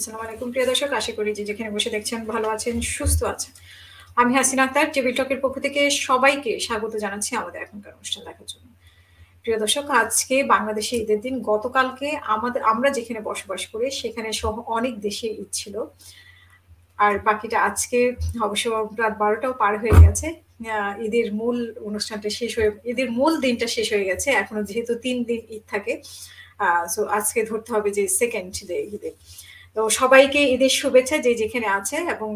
আসসালামু আলাইকুম, প্রিয় দর্শক। আশা করি যে যেখানে বসে দেখছেন ভালো আছেন, সুস্থ আছেন। আমি হাসিনা আক্তার টেবিল টকের পক্ষ থেকে সবাইকে স্বাগত জানাচ্ছি আমাদের এখনকার অনুষ্ঠান দেখার জন্য। প্রিয় দর্শক, আজকে বাংলাদেশে ঈদের দিন, গতকালকে আমাদের আমরা যেখানে বসবাস করি, সেখানে সহ অনেক দেশে ঈদ ছিল। আর বাকিটা আজকে অবশ্য রাত বারোটাও পার হয়ে গেছে। ঈদের মূল অনুষ্ঠানটা শেষ হয়ে ঈদের মূল দিনটা শেষ হয়ে গেছে। এখনও যেহেতু তিন দিন ঈদ থাকে সো আজকে ধরতে হবে যে সেকেন্ড ডে ঈদে। তো সবাইকে ঈদের শুভেচ্ছা যে যেখানে আছে এবং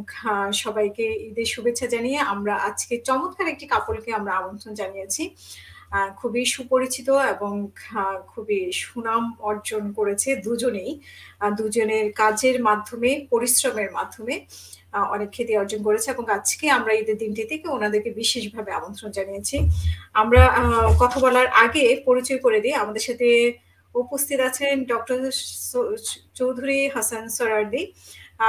সবাইকে ঈদের শুভেচ্ছা জানিয়ে আমরা আজকে চমৎকার একটি কাপড়কে আমরা আমন্ত্রণ জানিয়েছি। খুবই সুপরিচিত এবং খুবই সুনাম অর্জন করেছে দুজনেই। দুজনের কাজের মাধ্যমে, পরিশ্রমের মাধ্যমে অনেক খ্যাতি অর্জন করেছে এবং আজকে আমরা ঈদের দিনটি থেকে ওনাদেরকে বিশেষভাবে আমন্ত্রণ জানিয়েছি। আমরা কথা বলার আগে পরিচয় করে দিই। আমাদের সাথে উপস্থিত আছেন ডক্টর চৌধুরী হাসান সরার্দি।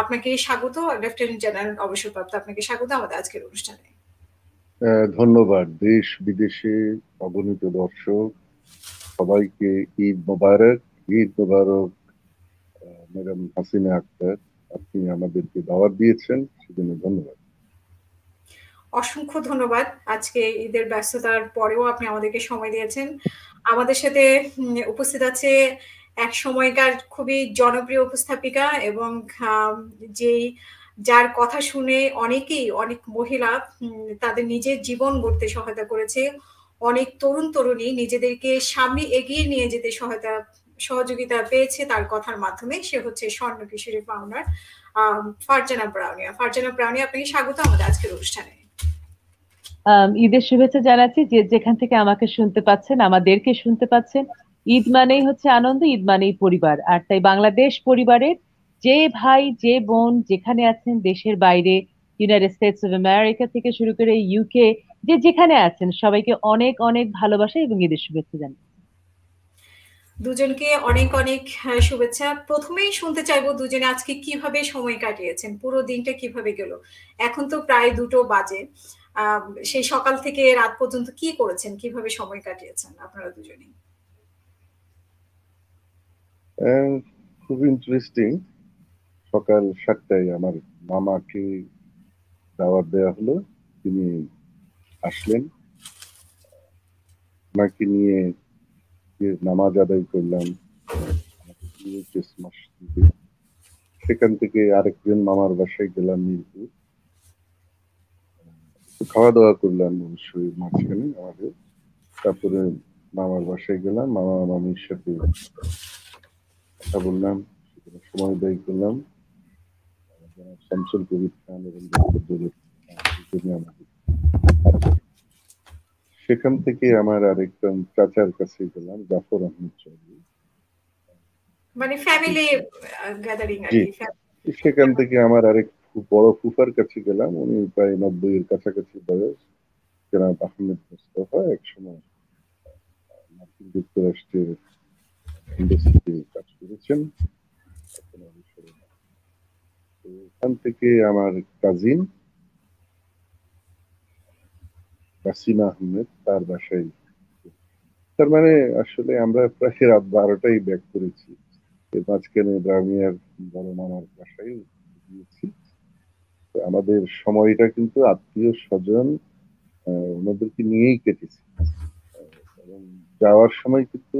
আপনাকে স্বাগত লেফটেন্যান্ট জেনারেল অবসরপ্রাপ্ত। আপনাকে স্বাগত আমাদের আজকের অনুষ্ঠানে। ধন্যবাদ। দেশ বিদেশে অগণিত দর্শক সবাইকে ঈদ মোবারক। ঈদ মোবারক ম্যাডাম হাসিনা আক্তার। আপনি আমাদেরকে দাওয়াত দিয়েছেন সেজন্য ধন্যবাদ। অসংখ্য ধন্যবাদ। আজকে ঈদের ব্যস্ততার পরেও আপনি আমাদেরকে সময় দিয়েছেন। আমাদের সাথে উপস্থিত আছে এক সময়কার খুবই জনপ্রিয় উপস্থাপিকা এবং যেই, যার কথা শুনে অনেকেই, অনেক মহিলা তাদের নিজের জীবন গড়তে সহায়তা করেছে। অনেক তরুণ তরুণী নিজেদেরকে সামনে এগিয়ে নিয়ে যেতে সহায়তা, সহযোগিতা পেয়েছে তার কথার মাধ্যমে। সে হচ্ছে স্বর্ণ কিশোরী পাওনার ফারজানা ব্রাউনিয়া। ফারজানা ব্রাউনিয়া, আপনাকে স্বাগত আমাদের আজকের অনুষ্ঠানে। ঈদের শুভেচ্ছা জানাচ্ছি যে যেখান থেকে আমাকে শুনতে পাচ্ছেন, আমাদেরকে শুনতে পাচ্ছেন। ঈদ মানেই হচ্ছে আনন্দ, ঈদ মানেই পরিবার। আর তাই বাংলাদেশ পরিবারের যে ভাই, যে বোন যেখানে আছেন দেশের বাইরে ইউনাইটেড স্টেটস অফ আমেরিকা থেকে শুরু করে ইউকে যে যেখানে আছেন, সবাইকে অনেক অনেক ভালোবাসা এবং ঈদের শুভেচ্ছা জানাই দুজনকে অনেক অনেক শুভেচ্ছা। প্রথমেই শুনতে চাইব দুজনে আজকে কীভাবে সময় কাটিয়েছেন, পুরো দিনটা কীভাবে গেল? এখন তো প্রায় দুটো বাজে। সেই সকাল থেকে রাত পর্যন্ত কি করেছেন? কীভাবে সময় কাটিয়েছেন আপনারা দুজনেই? খুব ইন্টারেস্টিং সকাল সাতটায় আমার মামাকে দাওয়াত দেওয়া হলো। তিনি আসলেন। ওনাকে নিয়ে নামাজ আদায় করলাম সেখান থেকে আরেকজন মামার বাসায় গেলাম মিরপুর। খাওয়া দাওয়া করলাম অবশ্যই মাঝখানে আমাদের। তারপরে মামার বাসায় গেলাম মামা মামির সাথে কথা বললাম সময় ব্যয় করলাম। শামসুল কবির খান এবং সেখান থেকে আমার আরেকজন চাচার কাছে গেলাম জাফর আহমদ চৌধুরী। মানে ফ্যামিলি গ্যাদারিং সেখান থেকে আমার আরেক বড় ফুফার কাছে গেলাম, উনি প্রায় নব্বই এর কাছাকাছি বয়স। জনাব আহমেদ মুস্তফা এক সময় মার্কিন যুক্তরাষ্ট্রের ইন্ডাস্ট্রিতে কাজ করেছেন। ওখান থেকে আমার কাজিন কাসিমা আহমেদ, তার বাসায় তার মানে আসলে আমরা প্রায় রাত বারোটাই ব্যাক করেছি। এর মাঝখানে ব্রাহ্মিয়ার বড় মামার বাসায় গিয়েছি। আমাদের সময়টা কিন্তু আত্মীয় স্বজন ওনাদেরকে নিয়েই কেটেছে। যাওয়ার সময় কিন্তু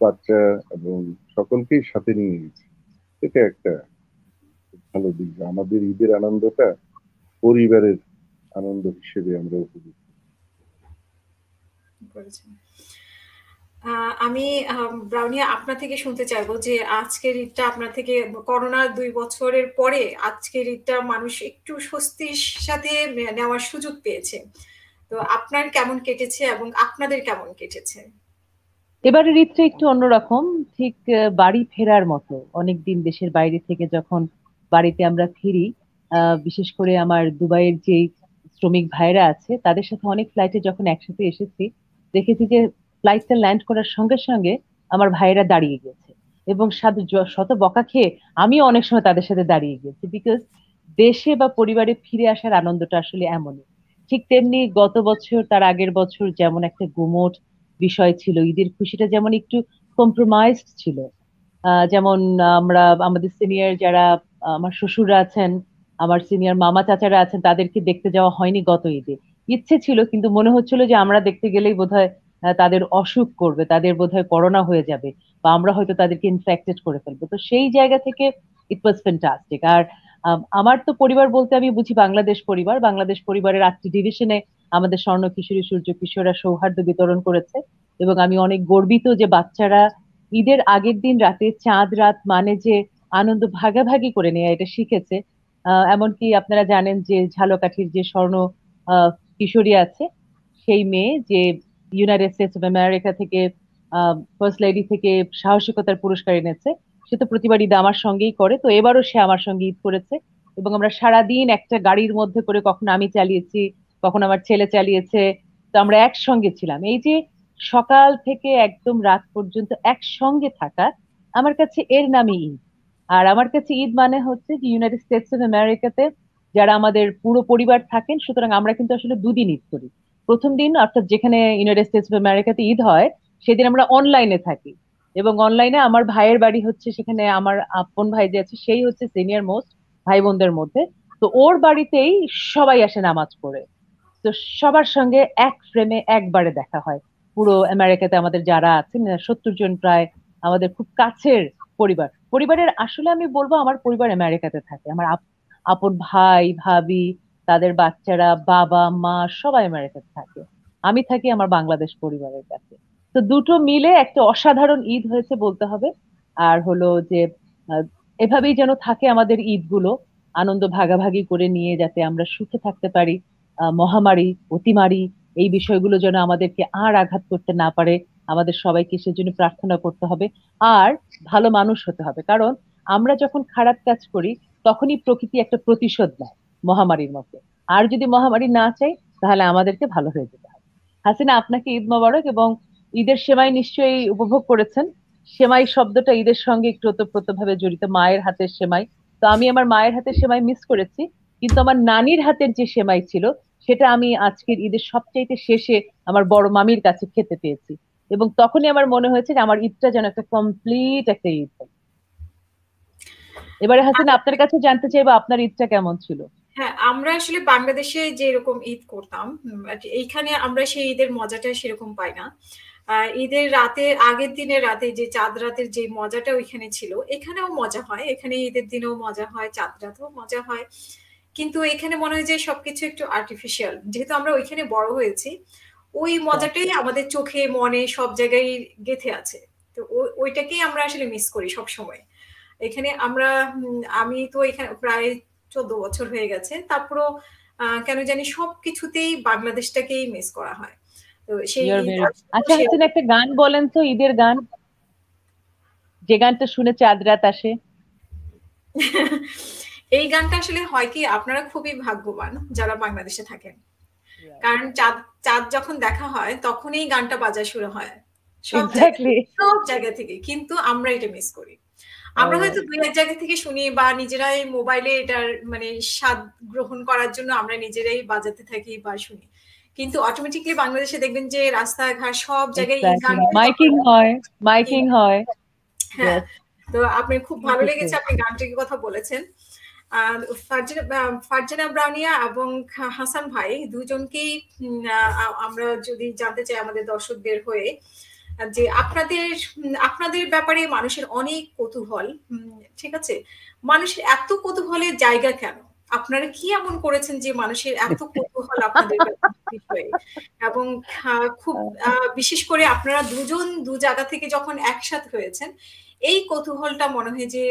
বাচ্চা এবং সকলকেই সাথে নিয়ে গেছে। এটা একটা ভালো দিক আমাদের ঈদের আনন্দটা পরিবারের আনন্দ হিসেবে আমরা উপভোগ আমি ব্রাউনিয়া আপনার থেকে শুনতে চাইব যে আজকের ঈদটা আপনার থেকে করোনার দুই বছরের পরে আজকের ঈদটা মানুষ একটু স্বস্তির সাথে নেওয়ার সুযোগ পেয়েছে। তো আপনার কেমন কেটেছে এবং আপনাদের কেমন কেটেছে? এবারের ঈদটা একটু অন্যরকম, ঠিক বাড়ি ফেরার মতো। অনেকদিন দেশের বাইরে থেকে যখন বাড়িতে আমরা ফিরি বিশেষ করে আমার দুবাইয়ের যে শ্রমিক ভাইরা আছে, তাদের সাথে অনেক ফ্লাইটে যখন একসাথে এসেছি, দেখেছি যে ফ্লাইটটা ল্যান্ড করার সঙ্গে সঙ্গে আমার ভাইয়েরা দাঁড়িয়ে গেছে। এবং শত বকা খেয়ে আমিও অনেক সময় তাদের সাথে দাঁড়িয়ে গেছি। বিকজ দেশে বা পরিবারে ফিরে আসার আনন্দটা আসলে এমনই। ঠিক তেমনি গত বছর, তার আগের বছর যেমন একটা গুমোট বিষয় ছিল, ঈদের খুশিটা যেমন একটু কম্প্রোমাইজড ছিল। যেমন আমরা, আমাদের সিনিয়র যারা, আমার শ্বশুররা আছেন, আমার সিনিয়র মামা চাচারা আছেন, তাদেরকে দেখতে যাওয়া হয়নি গত ঈদে। ইচ্ছে ছিল, কিন্তু মনে হচ্ছিল যে আমরা দেখতে গেলেই বোধহয় তাদের অসুখ করবে, তাদের বোধহয় করোনা হয়ে যাবে বা আমরা হয়তো তাদেরকে ইনফেক্টেড করে ফেলব। তো সেই জায়গা থেকে ইট ওয়াজ ফ্যান্টাস্টিক আর আমার তো পরিবার বলতে আমি বুঝি বাংলাদেশ পরিবার। বাংলাদেশ পরিবারের আটটি ডিভিশনে আমাদের স্বর্ণ, কিশোরী, সূর্য কিশোরা সৌহার্দ্য বিতরণ করেছে এবং আমি অনেক গর্বিত যে বাচ্চারা ঈদের আগের দিন রাতে চাঁদ রাত মানে যে আনন্দ ভাগাভাগি করে নেওয়া এটা শিখেছে। এমনকি আপনারা জানেন যে ঝালকাঠির যে স্বর্ণ কিশোরী আছে, সেই মেয়ে যে ইউনাইটেড স্টেটস অফ আমেরিকা থেকে ফার্স্ট লেডি থেকে সাহসিকতার পুরস্কার এনেছে। সে তো প্রতিবার ঈদ আমার সঙ্গেই করে। তো এবারও সে আমার সঙ্গে ঈদ করেছে। এবং আমরা সারাদিন একটা গাড়ির মধ্যে করে কখন আমি চালিয়েছি, কখন আমার ছেলে চালিয়েছে। তো আমরা একসঙ্গে ছিলাম। এই যে সকাল থেকে একদম রাত পর্যন্ত একসঙ্গে থাকা আমার কাছে এর নামই ঈদ। আর আমার কাছে ঈদ মানে হচ্ছে যে ইউনাইটেড স্টেটস অফ আমেরিকাতে যারা আমাদের পুরো পরিবার থাকেন, সুতরাং আমরা কিন্তু আসলে দুদিন ঈদ করি। প্রথম দিন অর্থাৎ যেখানে ইউনাইটেড স্টেটস অফ আমেরিকাতে ঈদ হয়, সেদিন আমরা অনলাইনে থাকি। এবং অনলাইনে আমার ভাইয়ের বাড়ি হচ্ছে সেখানে আমার আপন ভাই যে আছে, সেই হচ্ছে সিনিয়র মোস্ট ভাই বোনদের মধ্যে। তো ওর বাড়িতেই সবাই আসে নামাজ পড়ে। তো সবার সঙ্গে এক ফ্রেমে একবারে দেখা হয়। পুরো আমেরিকাতে আমাদের যারা আছেন সত্তর জন প্রায় আমাদের খুব কাছের পরিবার। পরিবারের আসলে আমি বলব আমার পরিবার আমেরিকাতে থাকে। আমার আপন ভাই, ভাবি তাদের বাচ্চারা, বাবা, মা সবাই আমেরিকাতে থাকে। আমি থাকি আমার বাংলাদেশ পরিবারের কাছে। তো দুটো মিলে একটা অসাধারণ ঈদ হয়েছে বলতে হবে। আর হলো যে এভাবেই যেন থাকে আমাদের ঈদগুলো, আনন্দ ভাগাভাগি করে নিয়ে যাতে আমরা সুখে থাকতে পারি মহামারী, অতিমারী, এই বিষয়গুলো যেন আমাদেরকে আর আঘাত করতে না পারে, আমাদের সবাইকে সেজন্য প্রার্থনা করতে হবে। আর ভালো মানুষ হতে হবে। কারণ আমরা যখন খারাপ কাজ করি, তখনই প্রকৃতি একটা প্রতিশোধ নেয়। মহামারীর মতো আর যদি মহামারী না চাই তাহলে আমাদেরকে ভালো হয়ে যেতে হবে। হাসিনা আপনাকে ঈদ মোবারক এবং ঈদের সেমাই নিশ্চয়ই উপভোগ করেছেন। সেমাই শব্দটা ঈদের সঙ্গে একটু ওতপ্রোত ভাবে জড়িত মায়ের হাতের সেমাই। তো আমি আমার মায়ের হাতের সেমাই মিস করেছি কিন্তু আমার নানির হাতের যে সেমাই ছিল সেটা আমি আজকের ঈদের সবচাইতে শেষে আমার বড় মামির কাছে খেতে পেয়েছি। এবং তখনই আমার মনে হয়েছে যে আমার ঈদটা যেন একটা কমপ্লিট একটা ঈদ এবারে হাসিনা আপনার কাছে জানতে চাইব আপনার ঈদটা কেমন ছিল? হ্যাঁ আমরা আসলে বাংলাদেশে যে এরকম ঈদ করতাম এইখানে আমরা সেই ঈদের মজাটা সেরকম পাই না। ঈদের রাতে আগের দিনের রাতে যে চাঁদ রাতের যে মজাটা ওইখানে ছিল এখানেও মজা হয়। এখানে ঈদের দিনেও মজা হয় চাঁদ রাতেও মজা হয়। কিন্তু এখানে মনে হয় যে সবকিছু একটু আর্টিফিশিয়াল যেহেতু আমরা ওইখানে বড় হয়েছি ওই মজাটাই আমাদের চোখে মনে সব জায়গায় গেথে আছে। তো ওইটাকেই আমরা আসলে মিস করি সব সময় এখানে আমরা আমি তো এখানে প্রায় চোদ্দ বছর হয়ে গেছে তারপরও কেন জানি সব কিছুতেই বাংলাদেশটাকেই মিস করা হয়। তো সেই আচ্ছা একটা গান বলেন তো ঈদের গান। যে গানটা শুনে চাঁদ রাত আসে এই গানটা আসলে হয় কি আপনারা খুবই ভাগ্যবান যারা বাংলাদেশে থাকেন। কারণ চাঁদ চাঁদ যখন দেখা হয় তখনই গানটা বাজা শুরু হয়। সব জায়গা থেকে। কিন্তু আমরা এটা মিস করি। আমরা হয়তো দুই এক জায়গা থেকে শুনি বা নিজেরাই মোবাইলে এটার মানে স্বাদ গ্রহণ করার জন্য আমরা নিজেরাই বাজাতে থাকি বা শুনি। কিন্তু অটোমেটিকলি বাংলাদেশে দেখবেন যে রাস্তাঘাট সব জায়গায় মাইকিং হয়। মাইকিং হয়। হ্যাঁ তো আপনি খুব ভালো লেগেছে আপনি গানটির কথা বলেছেন। ফারজানা ব্রাউনিয়া এবং হাসান ভাই দুজনকেই আমরা যদি জানতে চাই আমাদের দর্শকদের হয়ে যে আপনাদের আপনাদের ব্যাপারে মানুষের অনেক কৌতূহল ঠিক আছে? মানুষের এত কৌতূহলের জায়গা কেন? আপনারা কি এমন করেছেন যে মানুষের এত কৌতূহল আপনাদের বিষয়ে? এবং খুব বিশেষ করে আপনারা দুজন দু জায়গা থেকে যখন একসাথে হয়েছেন এই কৌতূহলটা মনে হয় যে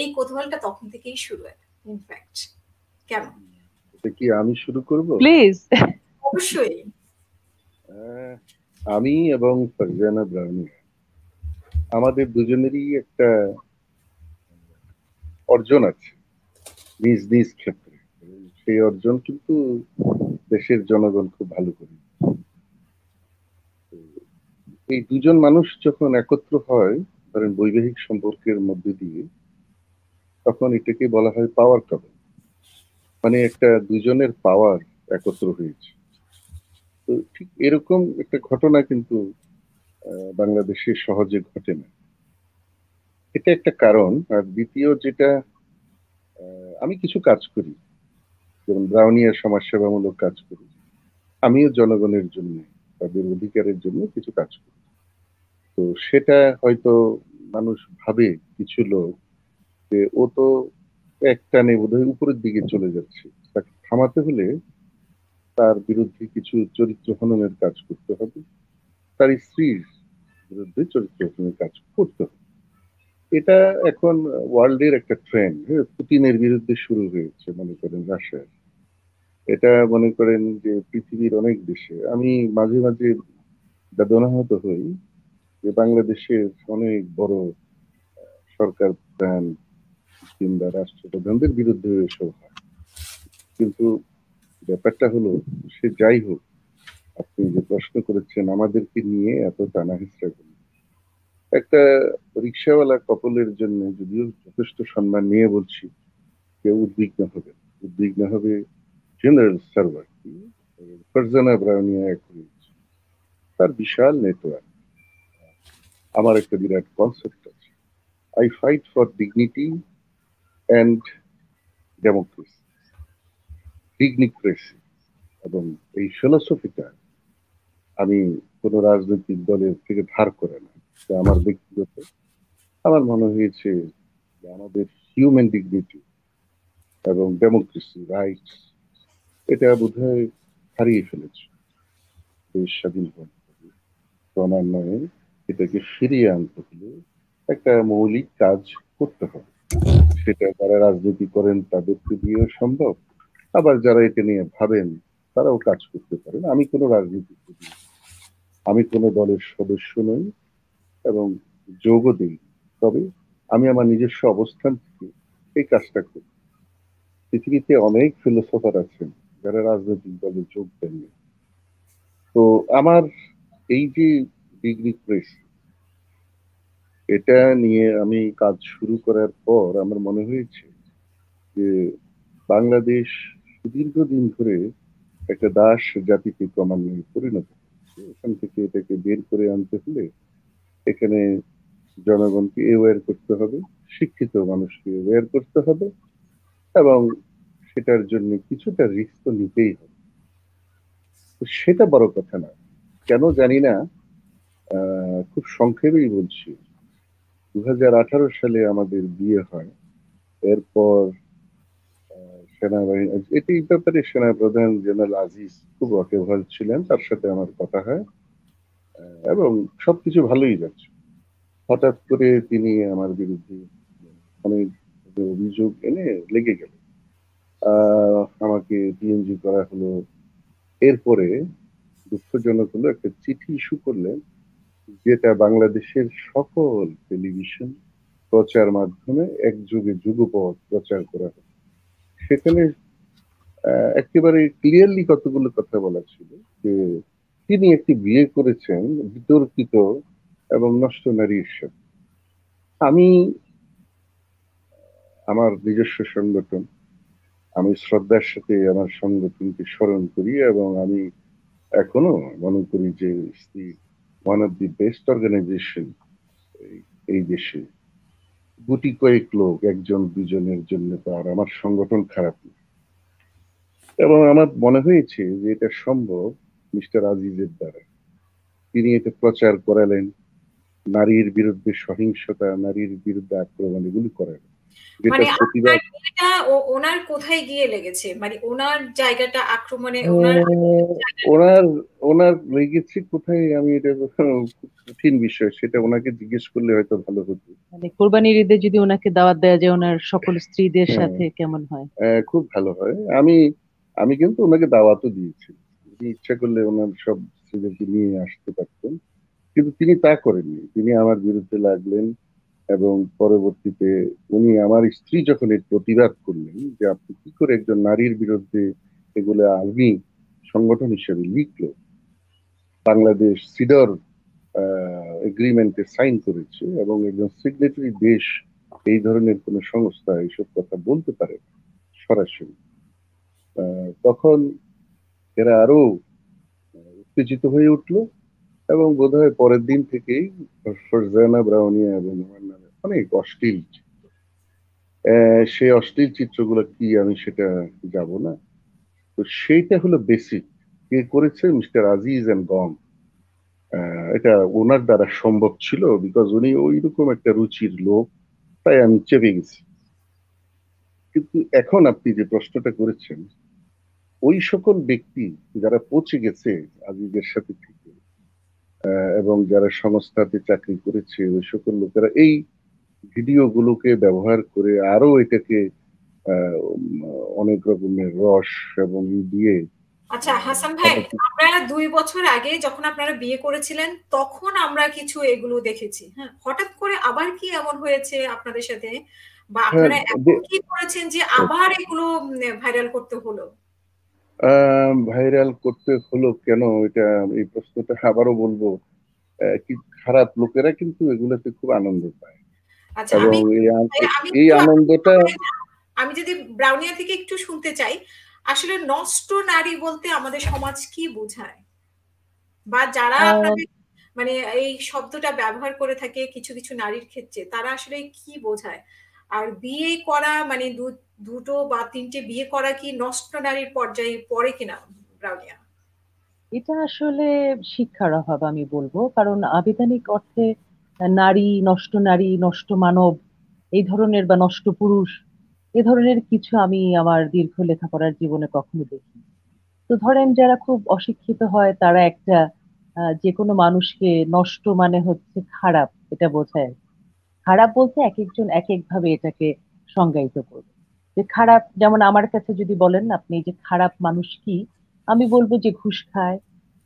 এই কৌতূহলটা তখন থেকেই শুরু হয় ইনফ্যাক্ট কেন? কি আমি শুরু করব? প্লিজ অবশ্যই। আমি এবং ফারজানা ব্রাউনি আমাদের দুজনেরই একটা অর্জন আছে, নিজ নিজ ক্ষেত্রে। সেই অর্জন কিন্তু দেশের জনগণ খুব ভালো করে এই দুজন মানুষ যখন একত্র হয়, ধরেন বৈবাহিক সম্পর্কের মধ্যে দিয়ে, তখন এটাকে বলা হয় পাওয়ার কাপল মানে একটা দুজনের পাওয়ার একত্র হয়েছে। তো ঠিক এরকম একটা ঘটনা কিন্তু বাংলাদেশে সহজে ঘটে না। এটা একটা কারণ, আর দ্বিতীয় যেটা আমি কিছু কাজ করি। যেমন ব্রাউনিয়া সমাজসেবামূলক কাজ করি। আমিও জনগণের জন্য, তাদের অধিকারের জন্য কিছু কাজ করি। তো সেটা হয়তো মানুষ ভাবে কিছু লোক যে ও তো একটা নেই বোধহয় উপরের দিকে চলে যাচ্ছে। তাকে থামাতে হলে তার বিরুদ্ধে কিছু চরিত্র হননের কাজ করতে হবে। তার স্ত্রীর বিরুদ্ধে চরিত্র হননের কাজ করতে হবে। এটা এখন ওয়ার্ল্ডের একটা ট্রেন্ড হ্যাঁ? পুতিনের বিরুদ্ধে শুরু হয়েছে, মনে করেন রাশিয়ার। এটা মনে করেন যে পৃথিবীর অনেক দেশে, আমি মাঝে মাঝে বেদনাহত হই যে বাংলাদেশের অনেক বড় সরকার প্রধান, কিংবা রাষ্ট্রপ্রধানদের বিরুদ্ধে এসব হয়। কিন্তু ব্যাপারটা হলো, সে যাই হোক, আপনি যে প্রশ্ন করেছেন আমাদেরকে নিয়ে এত টানা হিসরা একটা রিক্সাওয়ালা কপলের জন্য যদিও যথেষ্ট সম্মান নিয়ে বলছি কেউ উদ্বিগ্ন হবে। উদ্বিগ্ন হবে জেনারেল সার্ভার ফারজানা ব্রাউনিয়া তার বিশাল নেটওয়ার্ক। আমার একটা বিরাট কনসেপ্ট আছে। I fight for dignity and democracy dignicracy এবং এই ফিলোসফিটা আমি কোনো রাজনৈতিক দলের থেকে ধার করে না। আমার ব্যক্তিগত। আমার মনে হয়েছে যে আমাদের হিউম্যান ডিগনিটি এবং ডেমোক্রেসি রাইটস এটা বোধ হয় হারিয়ে ফেলেছে। দেশ স্বাধীন ক্রমান্বয়ে এটাকে ফিরিয়ে আনতে হলে একটা মৌলিক কাজ করতে হবে। সেটা যারা রাজনীতি করেন তাদেরকে দিয়েও সম্ভব। আবার যারা এটা নিয়ে ভাবেন, তারাও কাজ করতে পারেন আমি কোনো রাজনীতি করি আমি কোনো দলের সদস্য নই এবং যোগও দিই তবে আমি আমার নিজস্ব অবস্থান থেকে এই কাজটা করি। পৃথিবীতে অনেক ফিলোসফার আছেন যারা রাজনৈতিক দলে যোগ দেননি তো আমার এই যে ডিগ্রি প্রেস এটা নিয়ে আমি কাজ শুরু করার পর আমার মনে হয়েছে যে বাংলাদেশ দীর্ঘদিন ধরে একটা দাস জাতিকে ক্রমান্বয়ে পরিণত হচ্ছে এখান থেকে এটাকে বের করে আনতে হলে এখানে জনগণকে অ্যাওয়ার করতে হবে, শিক্ষিত মানুষকে অ্যাওয়ার করতে হবে এবং সেটার জন্য কিছুটা রিস্ক তো নিতেই হবে। সেটা বড় কথা না। কেন জানি না খুব সংক্ষেপেই বলছি। দু হাজার আঠারো সালে আমাদের বিয়ে হয়, এরপর সেনাবাহিনী, এটি ব্যাপারে সেনা প্রধান জেনারেল আজিজ খুব ওয়াকেবহাল ছিলেন, তার সাথে আমার কথা হয়। এবং সবকিছু ভালোই যাচ্ছে। হঠাৎ করে তিনি আমার বিরুদ্ধে অনেক অভিযোগ এনে লেগে গেল আমাকে পিএনজি করা হলো। এরপরে দুঃখজনক হলো, একটা চিঠি ইস্যু করলেন, যেটা বাংলাদেশের সকল টেলিভিশন প্রচার মাধ্যমে একযুগে যুগপথ প্রচার করা হলো। সেখানে একেবারে ক্লিয়ারলি কতগুলো কথা বলা ছিল যে তিনি একটি বিয়ে করেছেন বিতর্কিত এবং নষ্ট নারীর সাথে। আমি, আমার নিজস্ব সংগঠন, আমি শ্রদ্ধার সাথে আমার সংগঠনকে স্মরণ করি এবং আমি এখনও মনে করি যে one of the best organisation এই দেশে গুটি কয়েক লোক, একজন দুজনের জন্য তো আর আমার সংগঠন খারাপ না। এবং আমার মনে হয়েছে যে এটা সম্ভব মিস্টার আজিজের দ্বারা। তিনি এটা প্রচার করালেন, নারীর বিরুদ্ধে সহিংসতা, নারীর বিরুদ্ধে আক্রমণ, এগুলি করালেন। মানে ওনার কোথায় গিয়ে লেগেছে? মানে ওনার জায়গাটা আক্রমণে ওনার ওনার লেগেছে কোথায় আমি এটা কঠিন বিষয় সেটা ওনাকে জিজ্ঞেস করলে হয়তো ভালো হতো। মানে কোরবানির ঈদে যদি ওনাকে দাওয়াত দেওয়া যায় ওনার সকল স্ত্রীদের হ্যাঁ। সাথে কেমন হয়? খুব ভালো হয়। আমি আমি কিন্তু ওনাকে দাওয়াতও দিয়েছি। উনি ইচ্ছা করলে ওনার সব স্ত্রীদেরকে নিয়ে আসতে পারতেন। কিন্তু তিনি তা করেননি। তিনি আমার বিরুদ্ধে লাগলেন। এবং পরবর্তীতে উনি আমার স্ত্রী যখন এর প্রতিবাদ করলেন যে আপনি কি করে একজন নারীর বিরুদ্ধে এগুলো আর্মি সংগঠন হিসেবে লিখলো, বাংলাদেশ সিডর এগ্রিমেন্টে সাইন করেছে এবং একজন সিগনেটারি দেশ এই ধরনের কোন সংস্থা এইসব কথা বলতে পারে সরাসরি। তখন এরা আরও উত্তেজিত হয়ে উঠল। এবং বোধহয় পরের দিন থেকেই ফারজানা ব্রাউনিয়া এবং আমার নামে অনেক অশ্লীল সেই অশ্লীল চিত্রগুলো কি আমি সেটা যাব না। তো সেইটা হলো বেসিক কে করেছে? মিস্টার আজিজ এন্ড গং এটা ওনার দ্বারা সম্ভব ছিল বিকজ উনি ওই রকম একটা রুচির লোক, তাই আমি চেপে গেছি। কিন্তু এখন আপনি যে প্রশ্নটা করেছেন, ওই সকল ব্যক্তি যারা পৌঁছে গেছে আজিজের সাথে থেকে এবং যারা সংস্থাতে চাকরি করেছে ওই সকল লোকেরা এই ভিডিও গুলোকে ব্যবহার করে আরও এটাকে অনেক রকমের রস এবং দিয়ে আচ্ছা হাসান ভাই আমরা দুই বছর আগে যখন আপনারা বিয়ে করেছিলেন তখন আমরা কিছু এগুলো দেখেছি। হ্যাঁ হঠাৎ করে আবার কি এমন হয়েছে আপনাদের সাথে? বা হ্যাঁ, আপনারা কি করেছেন যে আবার এগুলো ভাইরাল করতে হলো? ভাইরাল করতে হলো কেন? এটা এই প্রশ্নটা আবারও বলব। কি খারাপ লোকেরা কিন্তু এগুলোতে খুব আনন্দ পায়। আচ্ছা, এবং এই আনন্দটা আমি যদি ব্রাউনিয়া থেকে একটু শুনতে চাই আসলে নষ্ট নারী বলতে আমাদের সমাজ কি বোঝায়? বা যারা আপনাদের মানে এই শব্দটা ব্যবহার করে থাকে কিছু কিছু নারীর ক্ষেত্রে তারা আসলে কি বোঝায়? আর বিয়ে করা মানে দুটো বা তিনটে বিয়ে করা কি নষ্ট নারীর পর্যায়ে পড়ে কিনা ব্রাউনিয়া এটা আসলে শিক্ষার অভাব আমি বলব, কারণ আবেদনিক অর্থে নারী, নষ্ট নারী, নষ্ট মানব, এই ধরনের বা নষ্ট পুরুষ, এ ধরনের কিছু আমি আমার দীর্ঘ লেখাপড়ার জীবনে কখনো দেখি তো ধরেন যারা খুব অশিক্ষিত হয়, তারা একটা যে কোনো মানুষকে নষ্ট মানে হচ্ছে খারাপ, এটা বোঝায়। খারাপ বলতে এক একজন এক একভাবে এটাকে সংজ্ঞায়িত করবে। যে খারাপ, যেমন আমার কাছে যদি বলেন আপনি যে খারাপ মানুষ কি, আমি বলব যে ঘুষ খায়,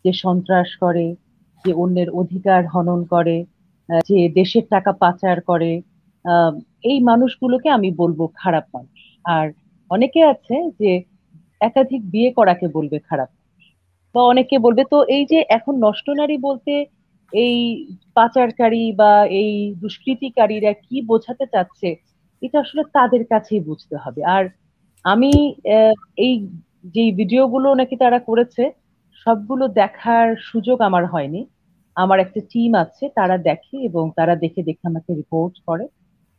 যে সন্ত্রাস করে, যে অন্যের অধিকার হনন করে যে দেশের টাকা পাচার করে এই মানুষগুলোকে আমি বলব খারাপ মানুষ। আর অনেকে আছে যে একাধিক বিয়ে করাকে বলবে খারাপ বা অনেকে বলবে, তো এই যে এখন নষ্ট নারী বলতে এই পাচারকারী বা এই দুষ্কৃতিকারীরা কি বোঝাতে চাচ্ছে এটা আসলে তাদের কাছেই বুঝতে হবে। আর আমি এই যে ভিডিওগুলো নাকি তারা করেছে, সবগুলো দেখার সুযোগ আমার হয়নি। আমার একটা টিম আছে, তারা দেখে এবং তারা দেখে দেখে আমাকে রিপোর্ট করে।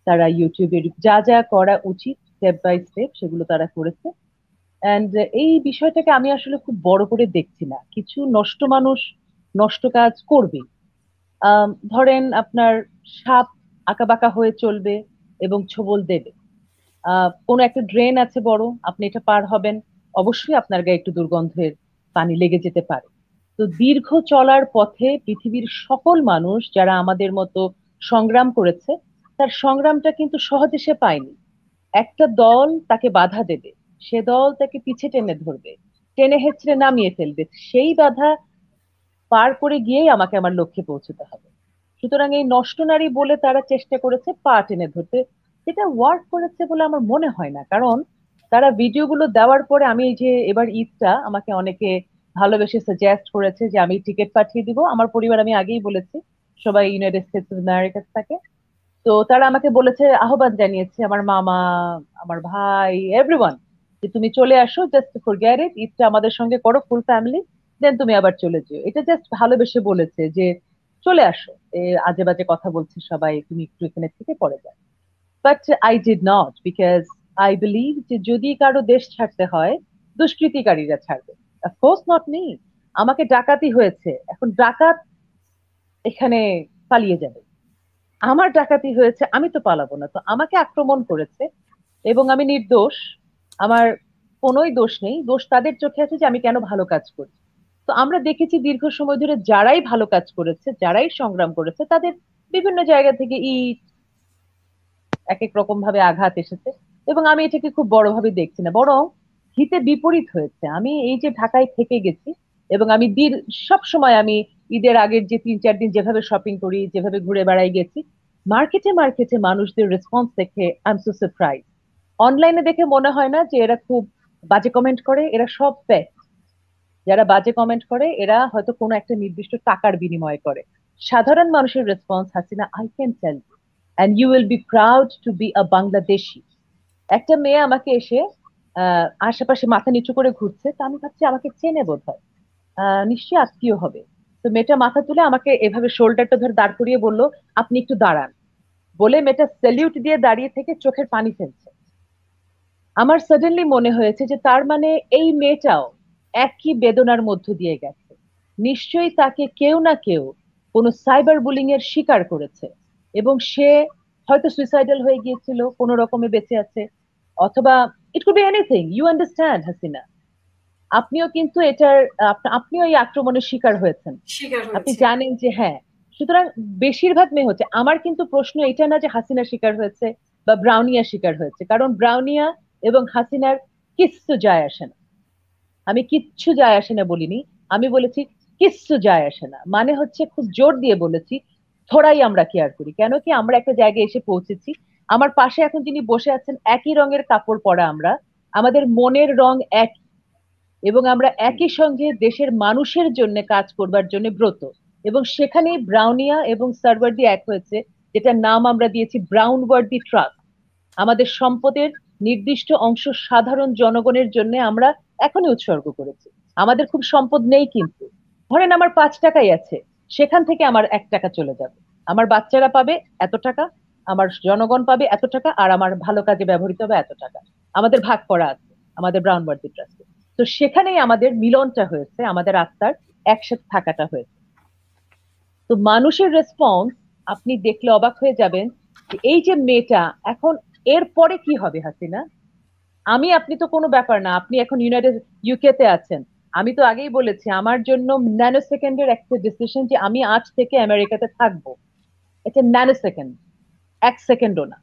তারা ইউটিউবে যা যা করা উচিত স্টেপ বাই স্টেপ সেগুলো তারা করেছে। অ্যান্ড এই বিষয়টাকে আমি আসলে খুব বড় করে দেখছি না। কিছু নষ্ট মানুষ নষ্ট কাজ করবে ধরেন আপনার সাপ আঁকাবাঁকা হয়ে চলবে এবং ছবল দেবে। কোনো একটা ড্রেন আছে বড়, আপনি এটা পার হবেন। অবশ্যই আপনার গায়ে একটু দুর্গন্ধের পানি লেগে যেতে পারে। তো দীর্ঘ চলার পথে পৃথিবীর সকল মানুষ যারা আমাদের মতো সংগ্রাম করেছে, তার সংগ্রামটা কিন্তু সহজে সে পায়নি। একটা দল তাকে বাধা দেবে, সে দল তাকে পিছে টেনে ধরবে, টেনে হেঁচড়ে নামিয়ে ফেলবে। সেই বাধা পার করে গিয়েই আমাকে আমার লক্ষ্যে পৌঁছতে হবে। সুতরাং এই নষ্ট নারী বলে তারা চেষ্টা করেছে পা টেনে ধরতে। সেটা ওয়ার্ক করেছে বলে আমার মনে হয় না। কারণ তারা ভিডিওগুলো দেওয়ার পরে আমি যে এবার ঈদটা আমাকে অনেকে ভালোবেসে সাজেস্ট করেছে যে আমি টিকিট পাঠিয়ে দিব। আমার পরিবার আমি আগেই বলেছি, সবাই ইউনাইটেড স্টেটস অফ আমেরিকা থাকে। তো তারা আমাকে বলেছে, আহ্বান জানিয়েছে আমার মামা, আমার ভাই এভরিওয়ান যে তুমি চলে আসো জাস্ট ফর গ্যারেট ঈদটা আমাদের সঙ্গে করো ফুল ফ্যামিলি দেন তুমি আবার চলে যেও। এটা জাস্ট ভালোবেসে বলেছে যে চলে আসো। আজে বাজে কথা বলছে সবাই, তুমি একটু এখানে থেকে পড়ে যাও। But I did not because I believe যে যদি কারও দেশ ছাড়তে হয়, দুষ্কৃতিকারীরা ছাড়বে। অফকোর্স নট মি আমাকে ডাকাতি হয়েছে। এখন ডাকাত এখানে পালিয়ে যাবে। আমার ডাকাতি হয়েছে, আমি তো পালাবো না। তো আমাকে আক্রমণ করেছে, এবং আমি নির্দোষ। আমার কোনোই দোষ নেই। দোষ তাদের চোখে আছে যে আমি কেন ভালো কাজ করি তো আমরা দেখেছি দীর্ঘ সময় ধরে যারাই ভালো কাজ করেছে, যারাই সংগ্রাম করেছে, তাদের বিভিন্ন জায়গা থেকে ইট এক এক রকম ভাবে আঘাত এসেছে এবং আমি এটাকে খুব বড়ভাবে দেখছি না, বরং হিতে বিপরীত হয়েছে। আমি এই যে ঢাকায় থেকে গেছি এবং আমি দীর, সব সময় আমি ঈদের আগের যে তিন চার দিন যেভাবে শপিং করি, যেভাবে ঘুরে বেড়াই গেছি, মার্কেটে মার্কেটে মানুষদের রেসপন্স দেখে আই এম সো সারপ্রাইজ অনলাইনে দেখে মনে হয় না যে এরা খুব বাজে কমেন্ট করে, এরা সব পেট যারা বাজে কমেন্ট করে, এরা হয়তো কোনো একটা নির্দিষ্ট টাকার বিনিময় করে। সাধারণ মানুষের response Hasina I can tell you and you will be proud to be a Bangladeshi একটা মেয়ে আমাকে এসে আশেপাশে মাথা নিচু করে ঘুরছে, তা আমি ভাবছি আমাকে চেনে বোধ হয় নিশ্চয়ই আত্মীয় হবে। তো মেয়েটা মাথা তুলে আমাকে এভাবে শোল্ডারটা ধরে দাঁড় করিয়ে বলল, আপনি একটু দাঁড়ান। বলে মেয়েটা সেলিউট দিয়ে দাঁড়িয়ে থেকে চোখের পানি ফেলছে। আমার সাডেনলি মনে হয়েছে যে তার মানে এই মেয়েটাও একই বেদনার মধ্য দিয়ে গেছে। নিশ্চয়ই তাকে কেউ না কেউ কোনো সাইবার বুলিং এর শিকার করেছে এবং সে হয়তো সুইসাইডাল হয়ে গিয়েছিল কোনো রকমে বেঁচে আছে অথবা it could be anything you understand Hasina. আপনিও কিন্তু এটার আপনিও এই আক্রমণের শিকার হয়েছেন। আপনি জানেন যে হ্যাঁ সুতরাং বেশিরভাগ মেয়ে হচ্ছে আমার কিন্তু প্রশ্ন এটা না যে হাসিনা শিকার হয়েছে বা ব্রাউনিয়া শিকার হয়েছে কারণ ব্রাউনিয়া এবং হাসিনার কিচ্ছু যায় আসে না। আমি কিচ্ছু যায় আসে না বলিনি। আমি বলেছি, কিচ্ছু যায় আসে না। মানে হচ্ছে খুব জোর দিয়ে বলেছি, থোড়াই আমরা কেয়ার করি। কেন কি আমরা একটা জায়গায় এসে পৌঁছেছি। আমার পাশে এখন যিনি বসে আছেন, একই রঙের কাপড় পরা আমরা। আমাদের মনের রং এক এবং আমরা একই সঙ্গে দেশের মানুষের জন্য কাজ করবার জন্য ব্রত। এবং সেখানে ব্রাউনিয়া এবং সার্ভারদি এক হয়েছে, যেটার নাম আমরা দিয়েছি ব্রাউন ওয়ার্ডি ট্রাস্ট। আমাদের সম্পদের নির্দিষ্ট অংশ সাধারণ জনগণের জন্য আমরা এখনই উৎসর্গ করেছি। আমাদের খুব সম্পদ নেই কিন্তু। ধরেন আমার পাঁচ টাকাই আছে, সেখান থেকে আমার এক টাকা চলে যাবে। আমার বাচ্চারা পাবে এত টাকা, আমার জনগণ পাবে এত টাকা, আর আমার ভালো কাজে ব্যবহৃত হবে এত টাকা। আমাদের ভাগ করা আছে, আমাদের ব্রাউন বার্দি ট্রাস্টে। তো সেখানেই আমাদের মিলনটা হয়েছে, আমাদের আত্মার একসাথে থাকাটা হয়েছে। তো মানুষের রেসপন্স আপনি দেখলে অবাক হয়ে যাবেন এই যে মেয়েটা, এখন এর পরে কি হবে হাসিনা? আমি, আপনি তো কোনো ব্যাপার না, আপনি এখন ইউনাইটেড ইউকে তে আছেন। আমি তো আগেই বলেছি, আমার জন্য ন্যানো সেকেন্ডের একটা ডিসিশন যে আমি আজ থেকে আমেরিকাতে থাকব। এটা ন্যানো সেকেন্ড এক সেকেন্ডও না।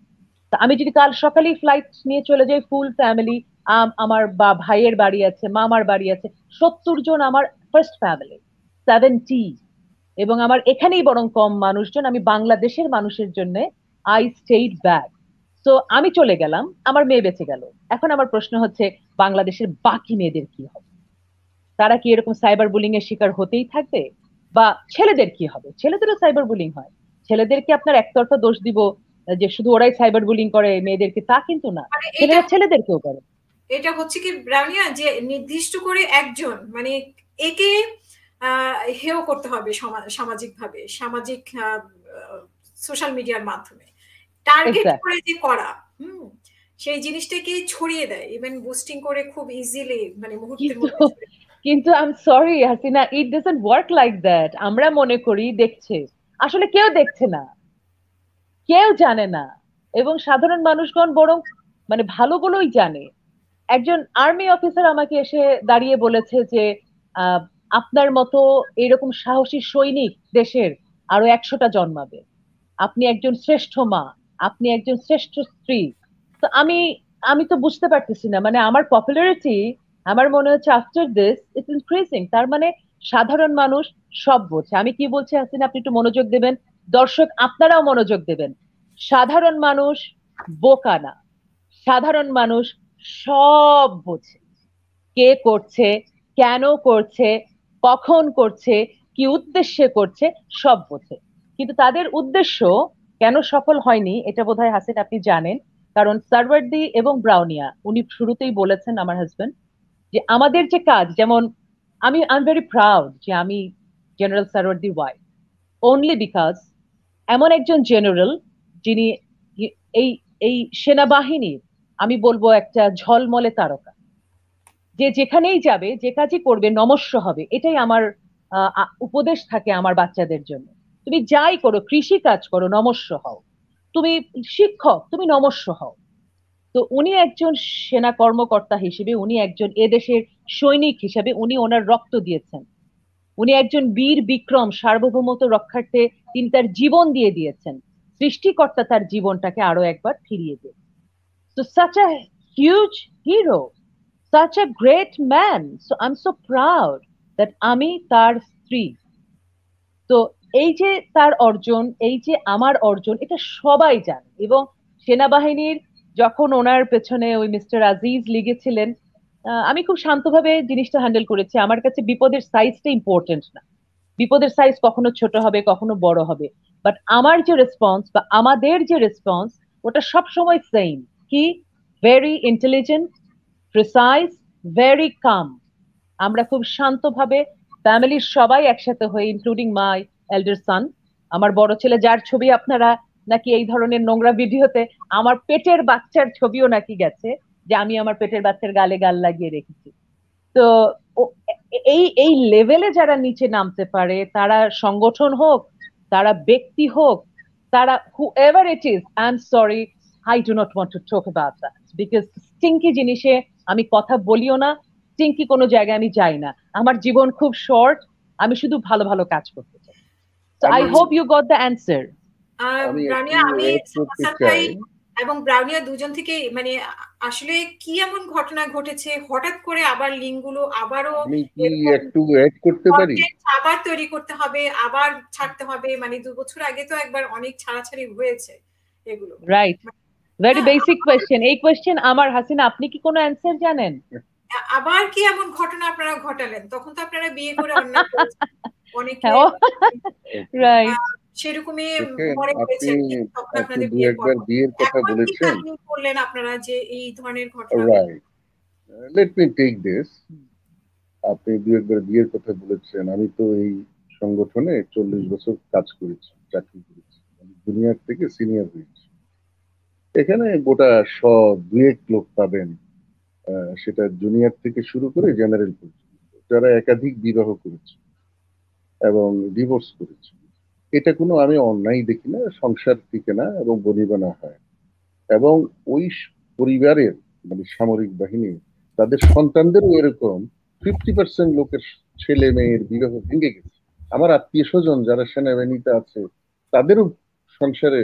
তা আমি যদি কাল সকালেই ফ্লাইট নিয়ে চলে যাই ফুল ফ্যামিলি আমার বা, ভাইয়ের বাড়ি আছে, মামার বাড়ি আছে, সত্তর জন আমার ফার্স্ট ফ্যামিলি সেভেন্টি এবং আমার এখানেই বরং কম মানুষজন, আমি বাংলাদেশের মানুষের জন্য আই স্টেট ব্যাক তো আমি চলে গেলাম আমার মেয়ে বেঁচে গেল। এখন আমার প্রশ্ন হচ্ছে বাংলাদেশের বাকি মেয়েদের কি হবে? তারা কি এরকম সাইবার বুলিং এর শিকার হতেই থাকবে? বা ছেলেদের কি হবে? ছেলেদেরও সাইবার বুলিং হয়। ছেলেদেরকে আপনার একতরফা দোষ দিব যে শুধু ওরাই সাইবার বুলিং করে মেয়েদেরকে তা কিন্তু না। মানে ছেলেরা ছেলেদেরকেও করে। এটা হচ্ছে কি ব্রাউনিয়া যে নির্দিষ্ট করে একজন মানে একে হেও করতে হবে সামাজিক ভাবে সামাজিক সোশ্যাল মিডিয়ার মাধ্যমে। টার্গেট করে যে করা হুম সেই জিনিসটাকে ছড়িয়ে দেয় ইভেন বুস্টিং করে খুব ইজিলি মানে মুহূর্তের মধ্যে কিন্তু I am sorry Hasina it doesn't work like that আমরা মনে করি দেখছে আসলে কেউ দেখছে না কেউ জানে না এবং সাধারণ মানুষগণ বরং মানে ভালোগুলোই জানে। একজন আর্মি অফিসার আমাকে এসে দাঁড়িয়ে বলেছে যে আপনার মতো এরকম সাহসী সৈনিক দেশের আরও একশোটা জন্মাবে। আপনি একজন শ্রেষ্ঠ মা আপনি একজন শ্রেষ্ঠ স্ত্রী। তো আমি আমি তো বুঝতে পারতেছি না। মানে আমার পপুলারিটি আমার মনে হচ্ছে আফটার দিস ইটস ইনক্রিজিং তার মানে সাধারণ মানুষ সব বোঝে। আমি কি বলছি আসিন আপনি একটু মনোযোগ দেবেন। দর্শক, আপনারাও মনোযোগ দেবেন। সাধারণ মানুষ বোকা না। সাধারণ মানুষ সব বোঝে। কে করছে, কেন করছে, কখন করছে, কি উদ্দেশ্যে করছে, সব বোঝে। কিন্তু তাদের উদ্দেশ্য কেন সফল হয়নি এটা বোধহয় হাসিন আপনি জানেন, কারণ সার্ভারদি এবং ব্রাউনিয়া, উনি শুরুতেই বলেছেন আমার হাজবেন্ড যে আমাদের যে কাজ, যেমন আমি আই এম ভেরি প্রাউড যে আমি general Sarwardi wife only because এমন একজন জেনারেল যিনি এই এই সেনাবাহিনীর, আমি বলব একটা ঝলমলে তারকা, যে যেখানেই যাবে, যে কাজই করবে, নমস্য হবে, এটাই আমার উপদেশ থাকে আমার বাচ্চাদের জন্য। তুমি যাই করো, কৃষি কাজ করো, নমস্য হও। তুমি শিক্ষক, তুমি নমস্য হও। তো উনি একজন সেনা কর্মকর্তা হিসেবে, উনি একজন এদেশের সৈনিক হিসেবে, উনি ওনার রক্ত দিয়েছেন। উনি একজন বীর বিক্রম, সার্বভৌমত্ব রক্ষার্থে তিনি তার জীবন দিয়ে দিয়েছেন। সৃষ্টিকর্তা তার জীবনটাকে আরও একবার ফিরিয়ে দেন। তো such a huge hero such a great man so I am so proud that আমি তার স্ত্রী। তো এই যে তার অর্জন, এই যে আমার অর্জন, এটা সবাই জানে। এবং সেনাবাহিনীর যখন ওনার পেছনে ওই মিস্টার আজিজ লিগেছিলেন আমি খুব শান্তভাবে জিনিসটা হ্যান্ডেল করেছি। আমার কাছে বিপদের সাইজটা ইম্পর্টেন্ট না। বিপদের সাইজ কখনো ছোট হবে, কখনো বড় হবে। বাট আমার যে রেসপন্স বা আমাদের যে রেসপন্স ওটা সব সময় সেম কি? Very intelligent precise very calm আমরা খুব শান্তভাবে ফ্যামিলির সবাই একসাথে হয়ে ইনক্লুডিং মাই এল্ডার সান আমার বড় ছেলে যার ছবি আপনারা নাকি এই ধরনের নোংরা ভিডিওতে, আমার পেটের বাচ্চার ছবিও নাকি গেছে, যে আমি আমার পেটের বাচ্চার গালে গাল লাগিয়ে রেখেছি। তো এই এই লেভেলে যারা নিচে নামতে পারে, তারা সংগঠন হোক, তারা ব্যক্তি হোক, তারা whoever it is I am sorry I do not want to talk about that because stinky জিনিসে আমি কথা বলিও না স্টিঙ্কি কোনো জায়গায় আমি যাই না। আমার জীবন খুব শর্ট আমি শুধু ভালো ভালো কাজ করতে চাই তো I hope you got the answer আমি এবং ব্রাউনিয়া দুজন থেকে মানে আসলে কি এমন ঘটনা ঘটেছে? হঠাৎ করে আবার লিঙ্কগুলো আবারও একটু অ্যাড করতে পারি? আবার তৈরি করতে হবে আবার ছাড়তে হবে মানে দু বছর আগে তো একবার অনেক ছাড়াছাড়ি হয়েছে এগুলো। রাইট ভেরি বেসিক কোয়েশ্চেন এই কোয়েশ্চেন আমার হাসিনা আপনি কি কোনো অ্যানসার জানেন? আবার কি এমন ঘটনা আপনারা ঘটালেন? তখন তো আপনারা বিয়ে করে অন্যায় অনেকে রাইট সেরকমই মনে করেছেন আপনাদের বিয়ের কথা বলেছেন। বললেন আপনারা যে এই ধরনের ঘটনা? Right let me take this আপনি দু একবার বিয়ের কথা বলেছেন। আমি তো এই সংগঠনে চল্লিশ বছর কাজ করেছি চাকরি করেছি। দুনিয়ার থেকে সিনিয়র হয়েছি। এখানে গোটা স দুয়েক লোক পাবেন সেটা জুনিয়র থেকে শুরু করে জেনারেল পর্যন্ত। যারা একাধিক বিবাহ করেছে। এবং ডিভোর্স করেছে। এটা কোনো আমি অন্যায় দেখি না, সংসার টিকে না, এবং বনিবনা হয়। এবং ওই পরিবারের মানে সামরিক বাহিনী, তাদের সন্তানদেরও এরকম ফিফটি পার্সেন্ট লোকের ছেলে মেয়ের বিবাহ ভেঙে গেছে। আমার আত্মীয় স্বজন যারা সেনাবাহিনীতে আছে, তাদেরও সংসারে